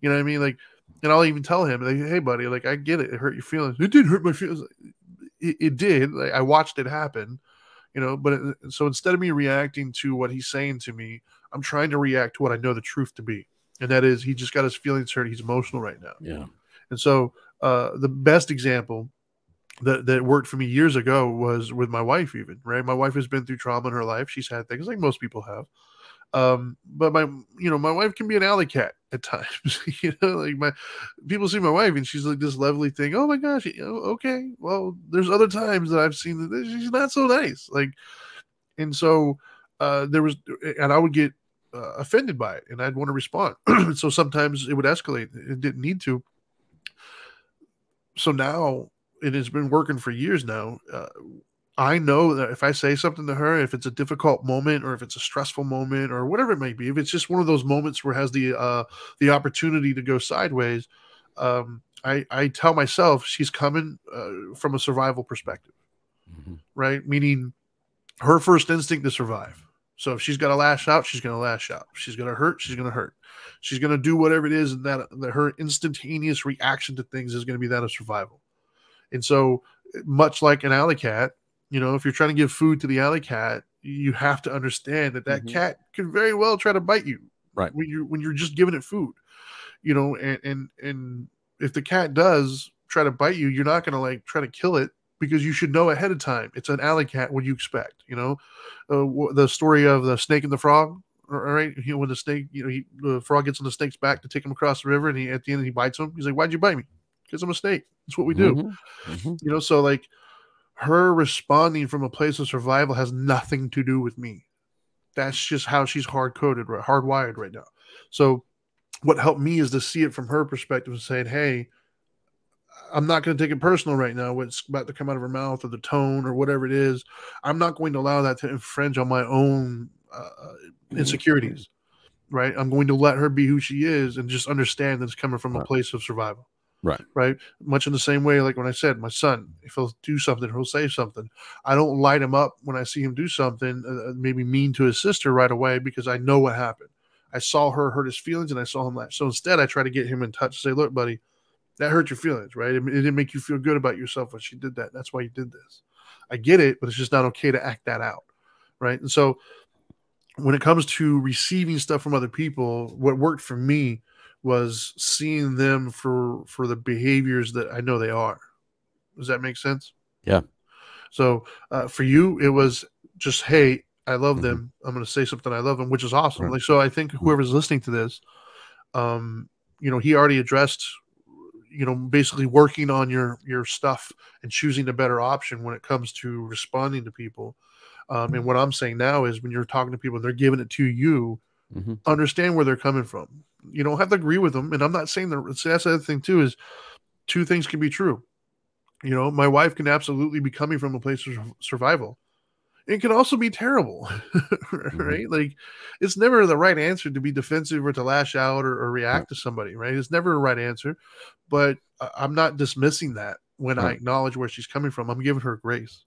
You know what I mean? Like, and I'll even tell him, like, "Hey, buddy, like I get it. It hurt your feelings. It did hurt my feelings. It, it did. Like I watched it happen." You know but it, so instead of me reacting to what he's saying to me i'm trying to react to what i know the truth to be. And that is he just got his feelings hurt. He's emotional right now. Yeah. And so uh the best example that that worked for me years ago was with my wife even right? My wife has been through trauma in her life. She's had things like most people have um, but my, you know, my wife can be an alley cat at times. you know, like my people see my wife and she's like this lovely thing. Oh my gosh, okay. Well, there's other times that I've seen that she's not so nice. Like, and so uh, there was, and I would get uh, offended by it, and I'd want to respond. so sometimes it would escalate. It didn't need to. So now it has been working for years now. Uh, I know that if I say something to her, if it's a difficult moment or if it's a stressful moment or whatever it might be, if it's just one of those moments where it has the uh, the opportunity to go sideways, um, I I tell myself she's coming uh, from a survival perspective, mm-hmm. right? Meaning her first instinct to survive. So if she's got to lash out, she's going to lash out. If she's going to hurt, she's going to hurt. She's going to do whatever it is, and that, that her instantaneous reaction to things is going to be that of survival. And so, much like an alley cat, you know, if you're trying to give food to the alley cat, you have to understand that that mm-hmm. cat could very well try to bite you. Right. When you when you're just giving it food, you know, and and and if the cat does try to bite you, you're not going to like try to kill it because you should know ahead of time. It's an alley cat. What do you expect? You know, uh, the story of the snake and the frog. All right, you know, when the snake, you know, he, the frog gets on the snake's back to take him across the river, and he at the end he bites him. He's like, "Why'd you bite me?" Because I'm a snake. That's what we do. Mm-hmm. Mm-hmm. You know, so like her responding from a place of survival has nothing to do with me. That's just how she's hard coded, right? hardwired right now. So, what helped me is to see it from her perspective and saying, "Hey, I'm not going to take it personal right now. What's about to come out of her mouth, or the tone, or whatever it is. I'm not going to allow that to infringe on my own uh, uh insecurities. Right? I'm going to let her be who she is, and just understand that it's coming from a place of survival. Right. Right. Much in the same way, like when I said, my son, if he'll do something, he'll say something. I don't light him up when I see him do something, uh, uh, maybe mean to his sister right away because I know what happened. I saw her hurt his feelings and I saw him laugh. So instead, I try to get him in touch say, look, buddy, that hurt your feelings, right? It, it didn't make you feel good about yourself when she did that. That's why you did this. I get it, but it's just not okay to act that out. Right. And so when it comes to receiving stuff from other people, what worked for me was seeing them for for the behaviors that I know they are. Does that make sense? Yeah. So uh, for you, it was just, hey, I love mm-hmm. them. I'm going to say something I love them, which is awesome. Right. Like so, I think mm-hmm. whoever's listening to this, um, you know, he already addressed, you know, basically working on your your stuff and choosing a better option when it comes to responding to people. Um, and what I'm saying now is when you're talking to people, they're giving it to you. Mm-hmm. Understand where they're coming from you don't have to agree with them. And I'm not saying that that's the other thing too is two things can be true. You know, my wife can absolutely be coming from a place of survival. It can also be terrible, mm-hmm. right? Mm-hmm. Like it's never the right answer to be defensive or to lash out or, or react to somebody, right? It's never a right answer. But I'm not dismissing that when right. I acknowledge where she's coming from. I'm giving her grace.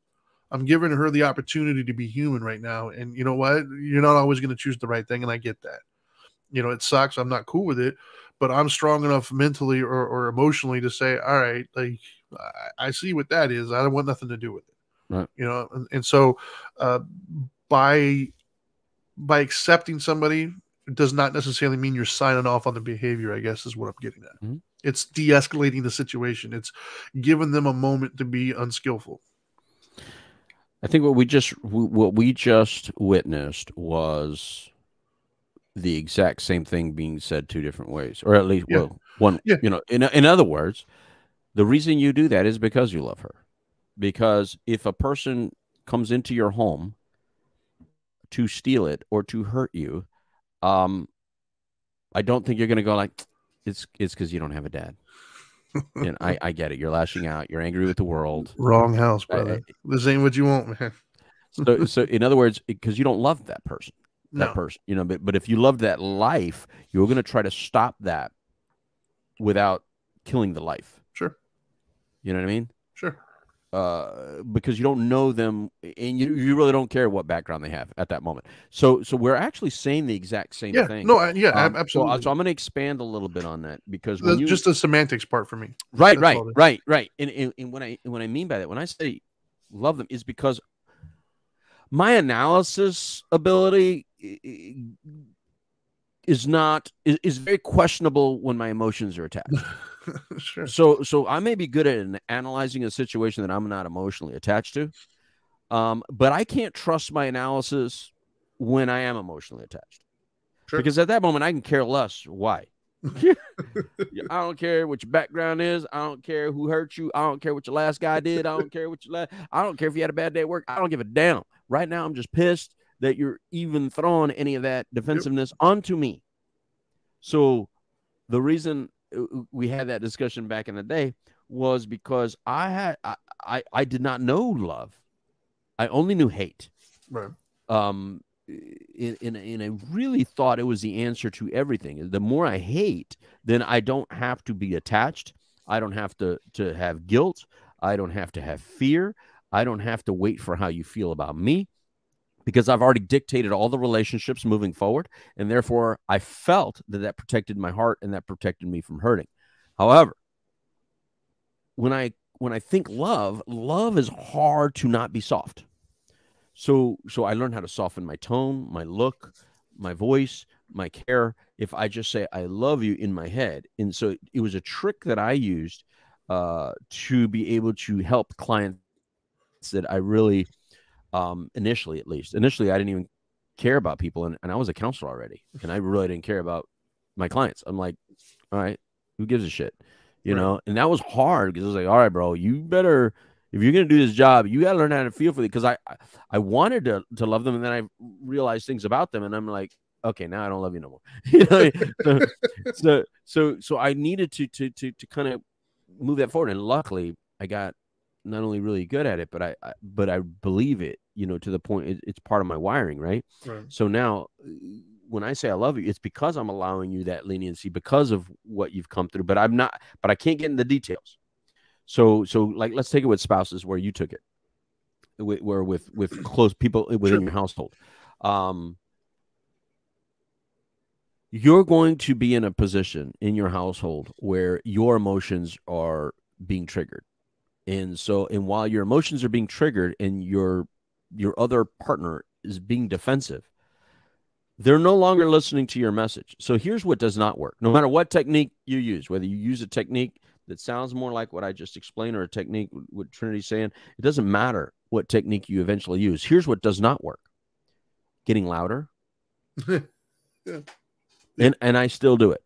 I'm giving her the opportunity to be human right now. And you know what? You're not always going to choose the right thing, and I get that you know, it sucks. I'm not cool with it, but I'm strong enough mentally or, or emotionally to say, all right, like I, I, see what that is. I don't want nothing to do with it. Right. You know, and, and so uh, by by accepting somebody does not necessarily mean you're signing off on the behavior. I guess is what I'm getting at. Mm-hmm. It's de-escalating the situation. It's giving them a moment to be unskillful. I think what we just what we just witnessed was the exact same thing being said two different ways, or at least Yeah. well, one. Yeah. You know, in in other words, the reason you do that is because you love her. Because if a person comes into your home to steal it or to hurt you, um, I don't think you're going to go like, it's it's because you don't have a dad. And I I get it. You're lashing out. You're angry with the world. Wrong house, I- brother. this ain't what you want, man. So so in other words, because you don't love that person. that No. person you know but, but if you loved that life you're going to try to stop that without killing the life Sure. you know what i mean. Uh, because you don't know them and you, you really don't care what background they have at that moment so so we're actually saying the exact same Yeah. thing No, I, yeah, Um, so, absolutely. so i'm going to expand a little bit on that because The- you just the semantics part for me. right right all it is. right right and, and, and when i when i mean by that when i say love them is because my analysis ability is not is, is very questionable when my emotions are attached sure. so so i may be good at an- analyzing a situation that i'm not emotionally attached to um, but i can't trust my analysis when i am emotionally attached Sure. because at that moment i can care less why I don't care what your background is. I don't care who hurt you. I don't care what your last guy did. I don't care what your last. I don't care if you had a bad day at work. I don't give a damn. Right now, I'm just pissed that you're even throwing any of that defensiveness onto me. So, the reason we had that discussion back in the day was because I had I I, I did not know love. I only knew hate Right. um in, in and I really thought it was the answer to everything. The more I hate, then I don't have to be attached. I don't have to to have guilt. I don't have to have fear. I don't have to wait for how you feel about me because I've already dictated all the relationships moving forward and therefore I felt that that protected my heart and that protected me from hurting. However, when I when I think love, love is hard to not be soft. So so I learned how to soften my tone, my look, my voice, my care. If I just say I love you in my head, and so it was a trick that I used uh, to be able to help clients that I really um, initially, at least initially, I didn't even care about people, and, and I was a counselor already, and I really didn't care about my clients. I'm like, all right, who gives a shit, you Right. know? And that was hard because I was like, all right, bro, you better if you're gonna do this job, you gotta learn how to feel for it. Because I, I wanted to to love them, and then I realized things about them, and I'm like, okay, now I don't love you no more. you know, so, so so so I needed to to to to kind of move that forward, and luckily I got not only really good at it, but I, I but I believe it. You know, to the point it, it's part of my wiring, right? Right. So now, when I say I love you, it's because I'm allowing you that leniency because of what you've come through. But I'm not. But I can't get in the details. So so like let's take it with spouses where you took it, where with with close people within Sure. your household. Um, you're going to be in a position in your household where your emotions are being triggered and so and while your emotions are being triggered and your your other partner is being defensive they're no longer listening to your message. So here's what does not work. No matter what technique you use whether you use a technique that sounds more like what i just explained or a technique what trinity's saying it doesn't matter what technique you eventually use. Here's what does not work. Getting louder. Yeah. and and i still do it.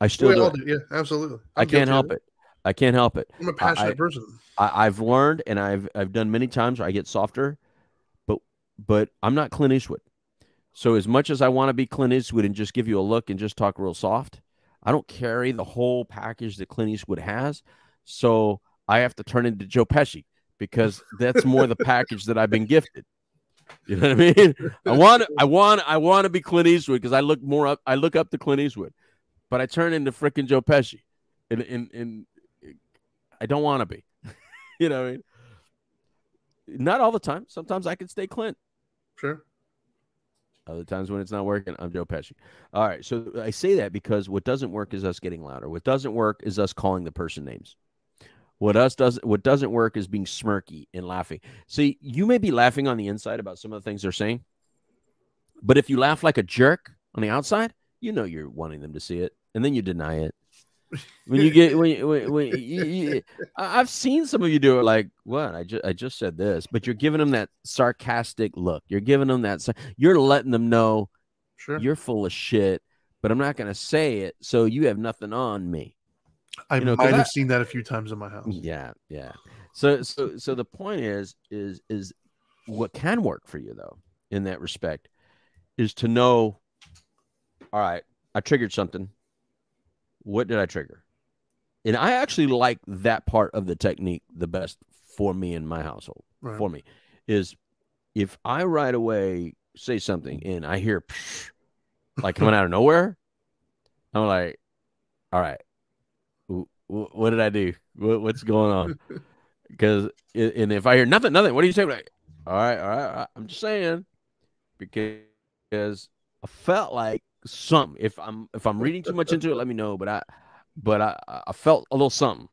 I still we do it. do. Yeah, absolutely. i I'm can't guilty of help it i can't help it I'm a passionate I- person. I, I've learned and I've I've done many times where I get softer, but but I'm not Clint Eastwood. So as much as I want to be Clint Eastwood and just give you a look and just talk real soft, I don't carry the whole package that Clint Eastwood has. So I have to turn into Joe Pesci because that's more the package that I've been gifted. You know what I mean? I want I want I want to be Clint Eastwood because I look more up I look up to Clint Eastwood, but I turn into freaking Joe Pesci, and and and I don't want to be. you know what I mean? Not all the time. Sometimes I can stay Clint. Sure. Other times when it's not working, I'm Joe Pesci. All right. So I say that because what doesn't work is us getting louder. What doesn't work is us calling the person names. What us does what doesn't work is being smirky and laughing. See, you may be laughing on the inside about some of the things they're saying, but if you laugh like a jerk on the outside, you know you're wanting them to see it, and then you deny it. When you get when, you- when, when you, you, I- I've seen some of you do it like what I just I just said this, but you're giving them that sarcastic look. You're giving them that you're letting them know Sure. you're full of shit, but I'm not gonna say it, so you have nothing on me. I you know, might I- have seen that a few times in my house. Yeah, yeah. So so so the point is is is what can work for you though in that respect is to know all right, I triggered something. What did I trigger? And I actually like that part of the technique the best for me in my household. Right. For me is if I right away say something and I hear psh, like coming out of nowhere, I'm like, all right, wh- wh- what did I do? What, what's going on? Because and if I hear nothing, nothing, what do you say? Like, all right, all right, all right, I'm just saying because I felt like something. If I'm if I'm reading too much into it, let me know. But I but I I felt a little something,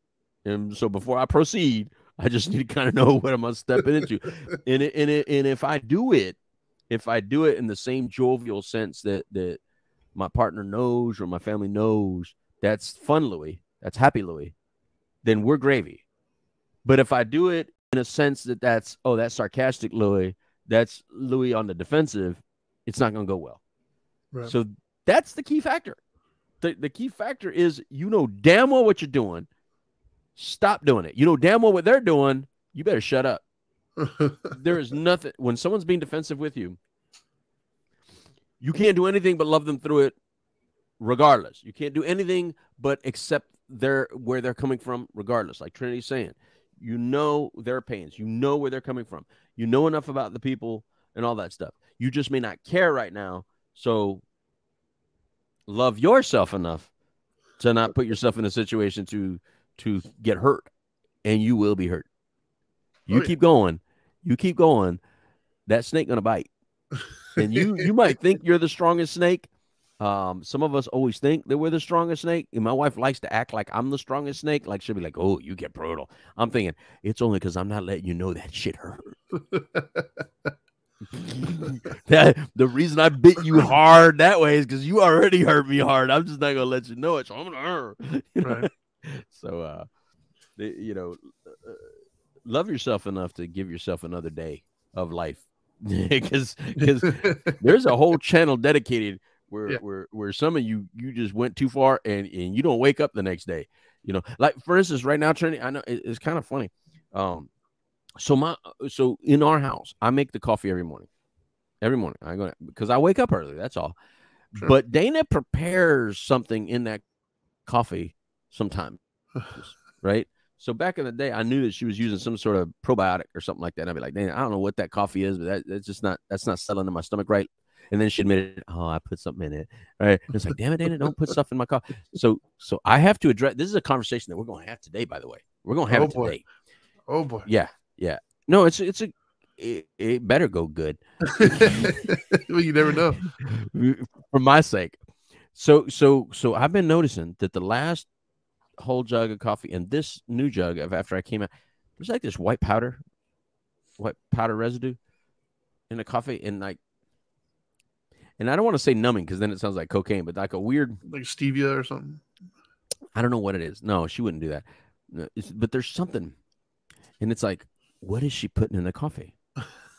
and so before I proceed, I just need to kind of know what I'm I stepping into. And it, and it, and if I do it, if I do it in the same jovial sense that that my partner knows or my family knows that's fun Louis, that's happy Louis, then we're gravy. But if I do it in a sense that that's oh that's sarcastic Louis, that's Louis on the defensive, it's not going to go well. Right. So that's the key factor. The, the key factor is you know damn well what you're doing. Stop doing it. You know damn well what they're doing. You better shut up. There is nothing when someone's being defensive with you. You can't do anything but love them through it, regardless. You can't do anything but accept their where they're coming from, regardless. Like Trinity's saying, you know their pains. You know where they're coming from. You know enough about the people and all that stuff. You just may not care right now. So love yourself enough to not put yourself in a situation to to get hurt, and you will be hurt. You Oh, yeah. keep going. You keep going. That snake gonna bite, and you you might think you're the strongest snake. Um, some of us always think that we're the strongest snake, and my wife likes to act like I'm the strongest snake. Like she'll be like, "Oh, you get brutal." I'm thinking it's only because I'm not letting you know that shit hurt. that the reason I bit you hard that way is because you already hurt me hard. I'm just not gonna let you know it. So I'm gonna hurt. You know? Right. So, uh, you know, uh, love yourself enough to give yourself another day of life, because because there's a whole channel dedicated where Yeah. where where some of you you just went too far and and you don't wake up the next day. You know, like for instance, right now, Trinity, I know it- it's kind of funny. Um, so my so in our house, I make the coffee every morning. Every morning, I go because I wake up early. That's all. Sure. But Dana prepares something in that coffee sometimes, right? So back in the day, I knew that she was using some sort of probiotic or something like that. And I'd be like, Dana, I don't know what that coffee is, but that, that's just not that's not settling in my stomach right. And then she admitted, oh, I put something in it. Right? And it's like, damn it, Dana, don't put stuff in my coffee. So so I have to address. This is a conversation that we're going to have today. By the way, we're going to have Oh, it boy. oh boy. Yeah, yeah. No, it's it's a it, it better go good well, you never know. for my sake. So so so I've been noticing that the last whole jug of coffee and this new jug of after I came out, there's like this white powder, white powder residue in the coffee, and like, and I don't want to say numbing because then it sounds like cocaine, but like a weird, Like stevia or something. I don't know what it is. No, she wouldn't do that. It's- but there's something, and it's like, what is she putting in the coffee?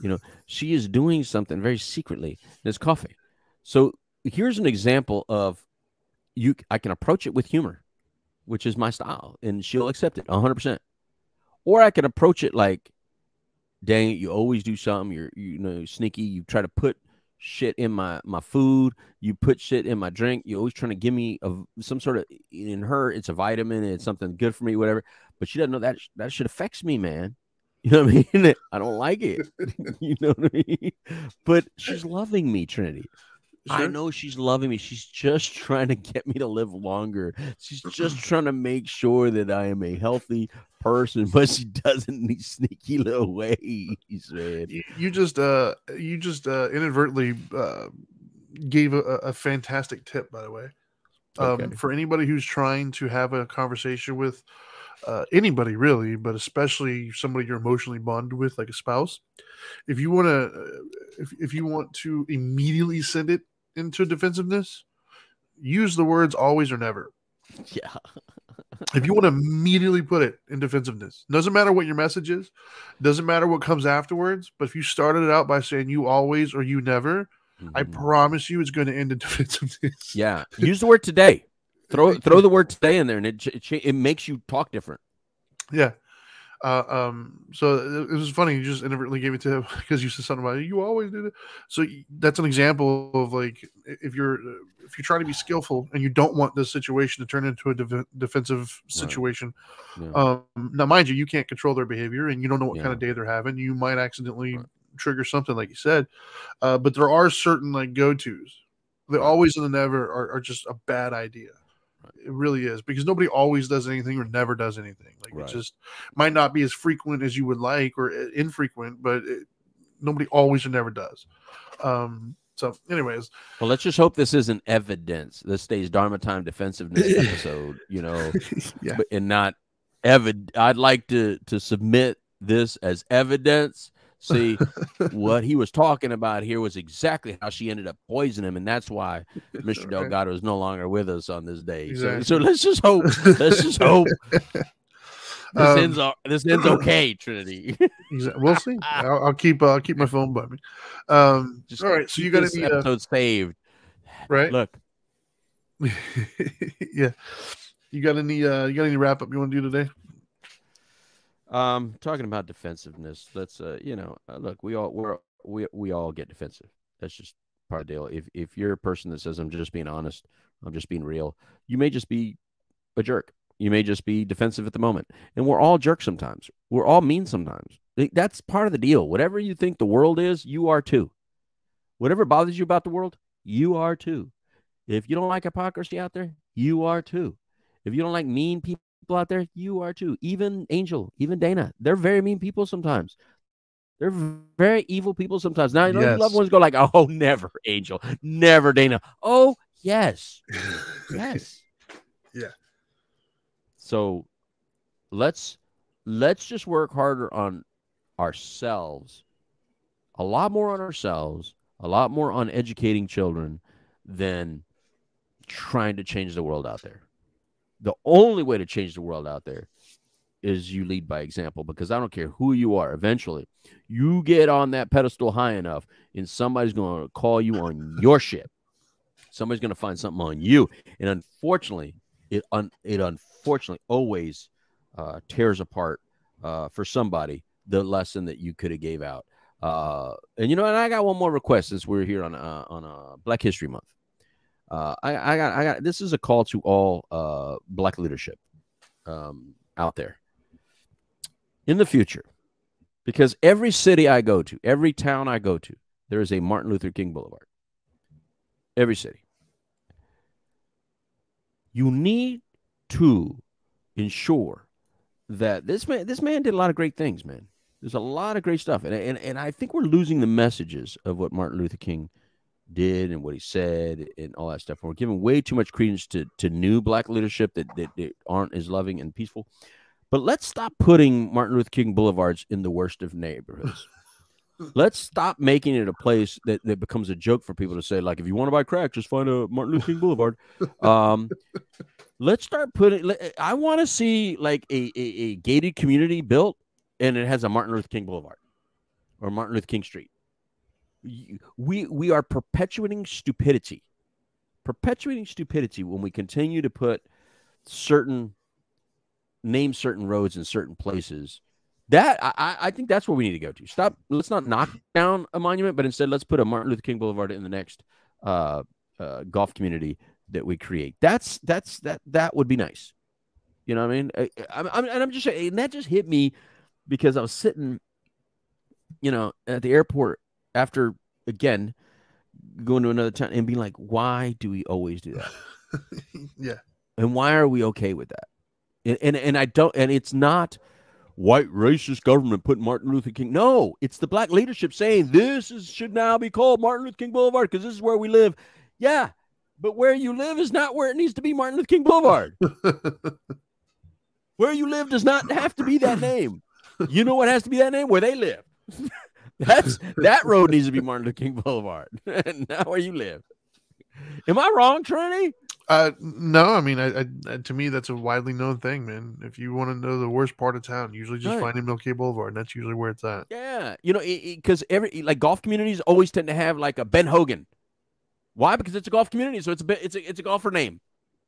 You know, she is doing something very secretly in this coffee. So here's an example of you. I can approach it with humor, which is my style, and she'll accept it 100. percent Or I can approach it like, dang you always do something. You're you know sneaky. You try to put shit in my my food. You put shit in my drink. You're always trying to give me a, some sort of in her. It's a vitamin. It's something good for me. Whatever. But she doesn't know that that shit affects me, man. You know what I mean? I don't like it. you know what I mean? But she's loving me, Trinity. I know she's loving me. She's just trying to get me to live longer. She's just trying to make sure that I am a healthy person, but she does it in these sneaky little ways, man. You- You just uh you just uh inadvertently uh gave a, a fantastic tip by the way. Um Okay. for anybody who's trying to have a conversation with uh anybody really, but especially somebody you're emotionally bonded with like a spouse. If you want to if if you want to immediately send it into defensiveness, use the words always or never. Yeah. if you want to immediately put it in defensiveness doesn't matter what your message is doesn't matter what comes afterwards but if you started it out by saying you always or you never I Mhm. promise you, it's going to end in defensiveness. Yeah, use the word today. Throw throw the word today in there, and it it, it makes you talk different. Yeah. Uh, um, so it, it was funny. You just inadvertently gave it to him because you said something about it. You always do that. So that's an example of like if you're uh, if you're trying to be skillful and you don't want this situation to turn into a def- defensive situation. Yeah. Um, now, mind you, you can't control their behavior, and you don't know what kind of day they're having. You might accidentally Right. trigger something, like you said. Uh, but there are certain like go tos. They always and the never are, are just a bad idea. Right. It really is because nobody always does anything or never does anything. Like Right. it just might not be as frequent as you would like or uh, infrequent, but it, nobody always or never does. Um, so, anyways, Well, let's just hope this isn't evidence. This stays Dharma time defensiveness episode, you know, yeah, and not evid. I'd like to to submit this as evidence. See, what he was talking about here was exactly how she ended up poisoning him, and that's why Mr. Delgado is no longer with us on this day. So, Exactly. so let's just hope. Let's just hope this Um, ends. This ends okay, Trinity. exa- we'll see. I'll, I'll keep uh, I'll keep my phone by me. Um, Just all right, so you got this any uh, episode saved. right? Look, yeah, you got any uh, you got any wrap up you want to do today? Um, talking about defensiveness, let's uh, you know, uh, look, we all we're we we all get defensive. That's just part of the deal. If if you're a person that says I'm just being honest, I'm just being real, you may just be a jerk. You may just be defensive at the moment, and we're all jerks sometimes. We're all mean sometimes. That's part of the deal. Whatever you think the world is, you are too. Whatever bothers you about the world, you are too. If you don't like hypocrisy out there, you are too. If you don't like mean people out there, you are too. Even Angel, even Dana, they're very mean people sometimes. They're very evil people sometimes. Now, you know, your loved ones go like, "Oh, never, Angel, never, Dana." Oh, yes, yes. Yeah. So, let's let's just work harder on ourselves, a lot more on ourselves, a lot more on educating children than trying to change the world out there. The only way to change the world out there is you lead by example because I don't care who you are. Eventually, you get on that pedestal high enough, and somebody's going to call you on your shit. Somebody's going to find something on you, and unfortunately, it un- it unfortunately always uh, tears apart uh, for somebody the lesson that you could have gave out. Uh, and you know, and I got one more request since we're here on uh, on uh, Black History Month. Uh, I, I got I got this is a call to all uh, Black leadership um, out there in the future, because every city I go to, every town I go to, there is a Martin Luther King Boulevard. Every city. You need to ensure that this man this man did a lot of great things, man. There's a lot of great stuff, and and and I think we're losing the messages of what Martin Luther King did and what he said and all that stuff. And we're giving way too much credence to to new black leadership that, that, that aren't as loving and peaceful. But let's stop putting Martin Luther King boulevards in the worst of neighborhoods. let's stop making it a place that, that becomes a joke for people to say, like, if you want to buy crack, just find a Martin Luther King Boulevard. Um, let's start putting. I want to see like a, a, a gated community built, and it has a Martin Luther King Boulevard or Martin Luther King Street. We we are perpetuating stupidity, perpetuating stupidity when we continue to put certain name certain roads in certain places. That I, I- think that's where we need to go to. Stop. Let's not knock down a monument, but instead let's put a Martin Luther King Boulevard in the next uh, uh, golf community that we create. That's that's that that would be nice. You know what I mean? I, I'm and I'm just saying, and that just hit me because I was sitting, you know, at the airport after again going to another town and being like, why do we always do that? yeah. And why are we okay with that? And, and and I don't and it's not white racist government putting Martin Luther King. No, it's the black leadership saying this is should now be called Martin Luther King Boulevard because this is where we live. Yeah, but where you live is not where it needs to be Martin Luther King Boulevard. Where you live does not have to be that name. You know what has to be that name? Where they live. That's that road needs to be Martin Luther King Boulevard. not where you live. Am I wrong, Trinity? Uh, no, I mean, I, I, to me, that's a widely known thing, man. If you want to know the worst part of town, usually just Right. find MLK Boulevard. And that's usually where it's at. Yeah, you know, because every like golf communities always tend to have like a Ben Hogan. Why? Because it's a golf community, so it's a it's a it's a golfer name,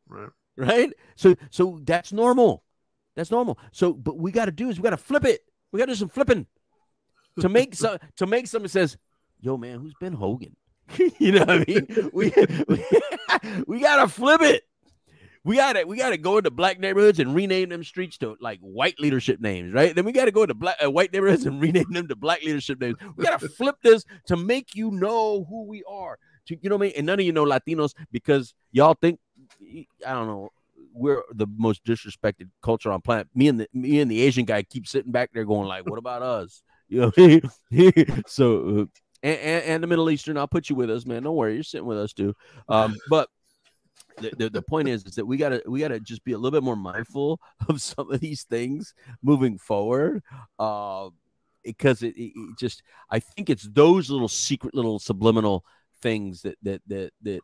Right. right? So so that's normal. That's normal. So, but we got to do is we got to flip it. We got to do some flipping to make some to make someone says, "Yo, man, who's Ben Hogan?" you know what I mean? We we, we got to flip it. We got to we got to go into black neighborhoods and rename them streets to like white leadership names, right? Then we got to go into black uh, white neighborhoods and rename them to black leadership names. We got to flip this to make you know who we are. To, you know what I mean? And none of you know Latinos because y'all think I don't know we're the most disrespected culture on planet. Me and the me and the Asian guy keep sitting back there going like, "What about us?" You know. so uh, and, and, and the Middle Eastern, I'll put you with us, man. Don't worry, you're sitting with us too. Um, but the, the, the point is, is that we gotta we gotta just be a little bit more mindful of some of these things moving forward. Uh, because it, it, it just I think it's those little secret little subliminal things that that that that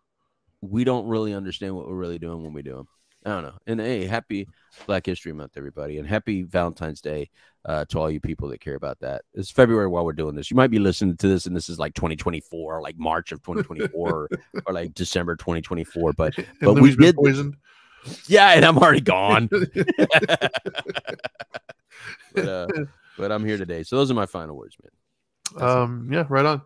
we don't really understand what we're really doing when we do them. I don't know. And hey, happy Black History Month, everybody, and happy Valentine's Day uh, to all you people that care about that. It's February while we're doing this. You might be listening to this, and this is like 2024, like March of 2024, or, or like December 2024. But And But we Lou's been did- poisoned. yeah, and I'm already gone. but uh, but I'm here today. So those are my final words, man. That's it. um, yeah, right on.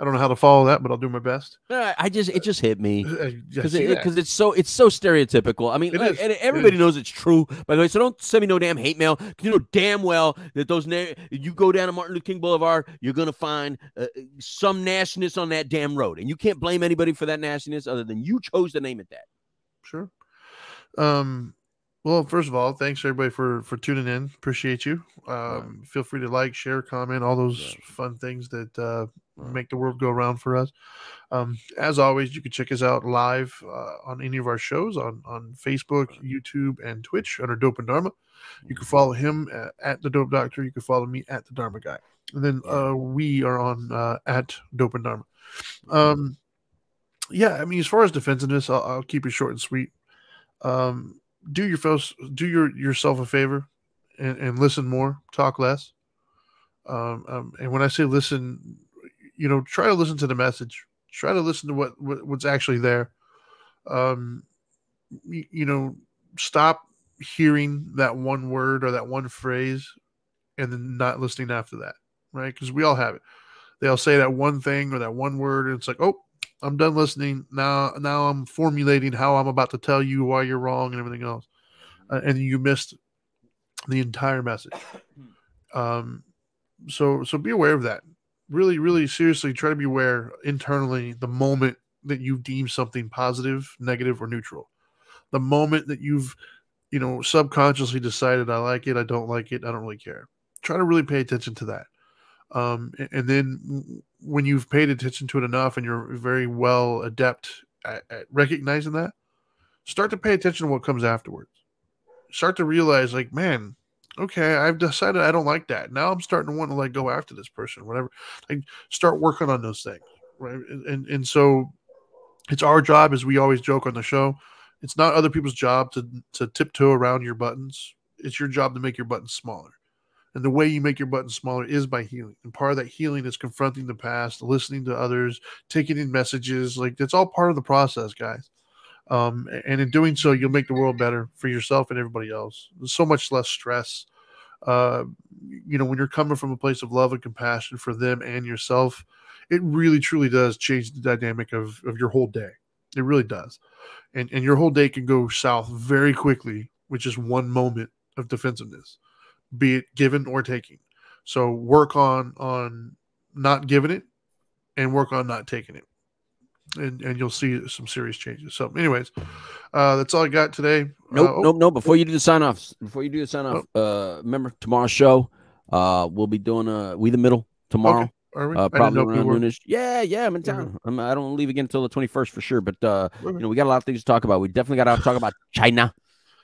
I don't know how to follow that, but I'll do my best. Uh, I just it just hit me. Because it, that. 'cause it's so it's so stereotypical. I mean, like, and everybody is. knows it's true. By the way, so don't send me no damn hate mail. You know damn well that those na- you go down to Martin Luther King Boulevard, you're gonna find uh, some nastiness on that damn road, and you can't blame anybody for that nastiness other than you chose to name it that. Sure. Um, well, first of all, thanks everybody for for tuning in. Appreciate you. Um, feel free to like, share, comment, all those Yeah. fun things that uh, Right. Make the world go around for us. Um, as always, you can check us out live uh, on any of our shows on on Facebook, YouTube, and Twitch under Dope and Dharma. You can follow him at, at the Dope Doctor. You can follow me at the Dharma Guy, and then uh, we are on uh, at Dope and Dharma. Um, yeah, I mean, as far as defensiveness, I'll, I'll keep it short and sweet. Um, do your do your yourself a favor, and, and listen more, talk less. Um, um, and when I say listen, you know, try to listen to the message. Try to listen to what, what what's actually there. Um, you, you know, stop hearing that one word or that one phrase, and then not listening after that, right? Because we all have it. They'll say that one thing or that one word, and it's like, oh, I'm done listening. Now, now I'm formulating how I'm about to tell you why you're wrong and everything else, uh, and you missed the entire message. Um, so, so be aware of that. Really, really seriously, try to be aware internally the moment that you deem something positive, negative, or neutral. The moment that you've, you know, subconsciously decided, I like it, I don't like it, I don't really care. Try to really pay attention to that. Um, and then when you've paid attention to it enough and you're very well adept at, at recognizing that, start to pay attention to what comes afterwards. Start to realize, like, man, okay, I've decided I don't like that. Now I'm starting to want to like go after this person, whatever. Like, start working on those things, right? And and, and so it's our job, as we always joke on the show. It's not other people's job to to tiptoe around your buttons. It's your job to make your buttons smaller. And the way you make your buttons smaller is by healing. And part of that healing is confronting the past, listening to others, taking in messages. Like that's all part of the process, guys. Um, and in doing so, you'll make the world better for yourself and everybody else. There's so much less stress. Uh, you know, when you're coming from a place of love and compassion for them and yourself, it really truly does change the dynamic of, of your whole day. It really does. And and your whole day can go south very quickly with just one moment of defensiveness be it given or taking. So work on on not giving it and work on not taking it. And and you'll see some serious changes. So anyways, uh that's all I got today. Nope, Uh, oh, nope, nope. Before you do the sign offs, before you do the sign off, uh, remember tomorrow's show, uh, we'll be doing uh, we the middle tomorrow. Okay. Are we? Uh, probably know if we around noonish. Yeah, yeah, I'm in town. I'm, I don't leave again until the 21st for sure. But uh, you know, we got a lot of things to talk about. We definitely got to talk about China.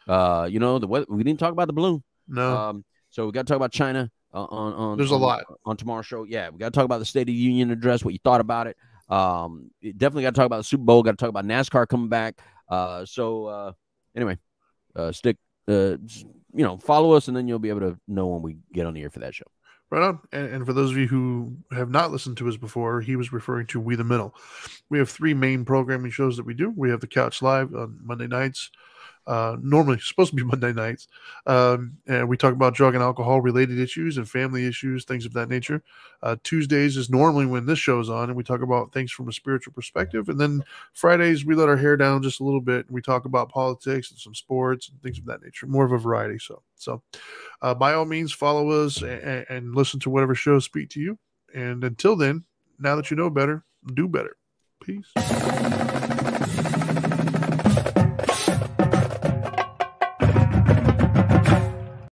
Uh, you know, the weather. We didn't talk about the balloon. No. Um, so we got to talk about China uh, on on. There's a lot. on tomorrow's show. Yeah, we got to talk about the State of the Union address. What you thought about it. Um, definitely got to talk about the Super Bowl. Got to talk about NASCAR coming back. Uh, so uh, anyway, uh, stick, uh, you know, follow us, and then you'll be able to know when we get on the air for that show. Right on. And, and for those of you who have not listened to us before, he was referring to We the Middle. We have three main programming shows that we do. We have the Couch Live on Monday nights. Uh, normally supposed to be Monday nights. Um, and we talk about drug and alcohol related issues and family issues, things of that nature. Uh, Tuesdays is normally when this show is on, and we talk about things from a spiritual perspective. And then Fridays, we let our hair down just a little bit. And we talk about politics and some sports and things of that nature, more of a variety. So, so uh, by all means, follow us and, and listen to whatever shows speak to you. And until then, now that you know better, do better. Peace.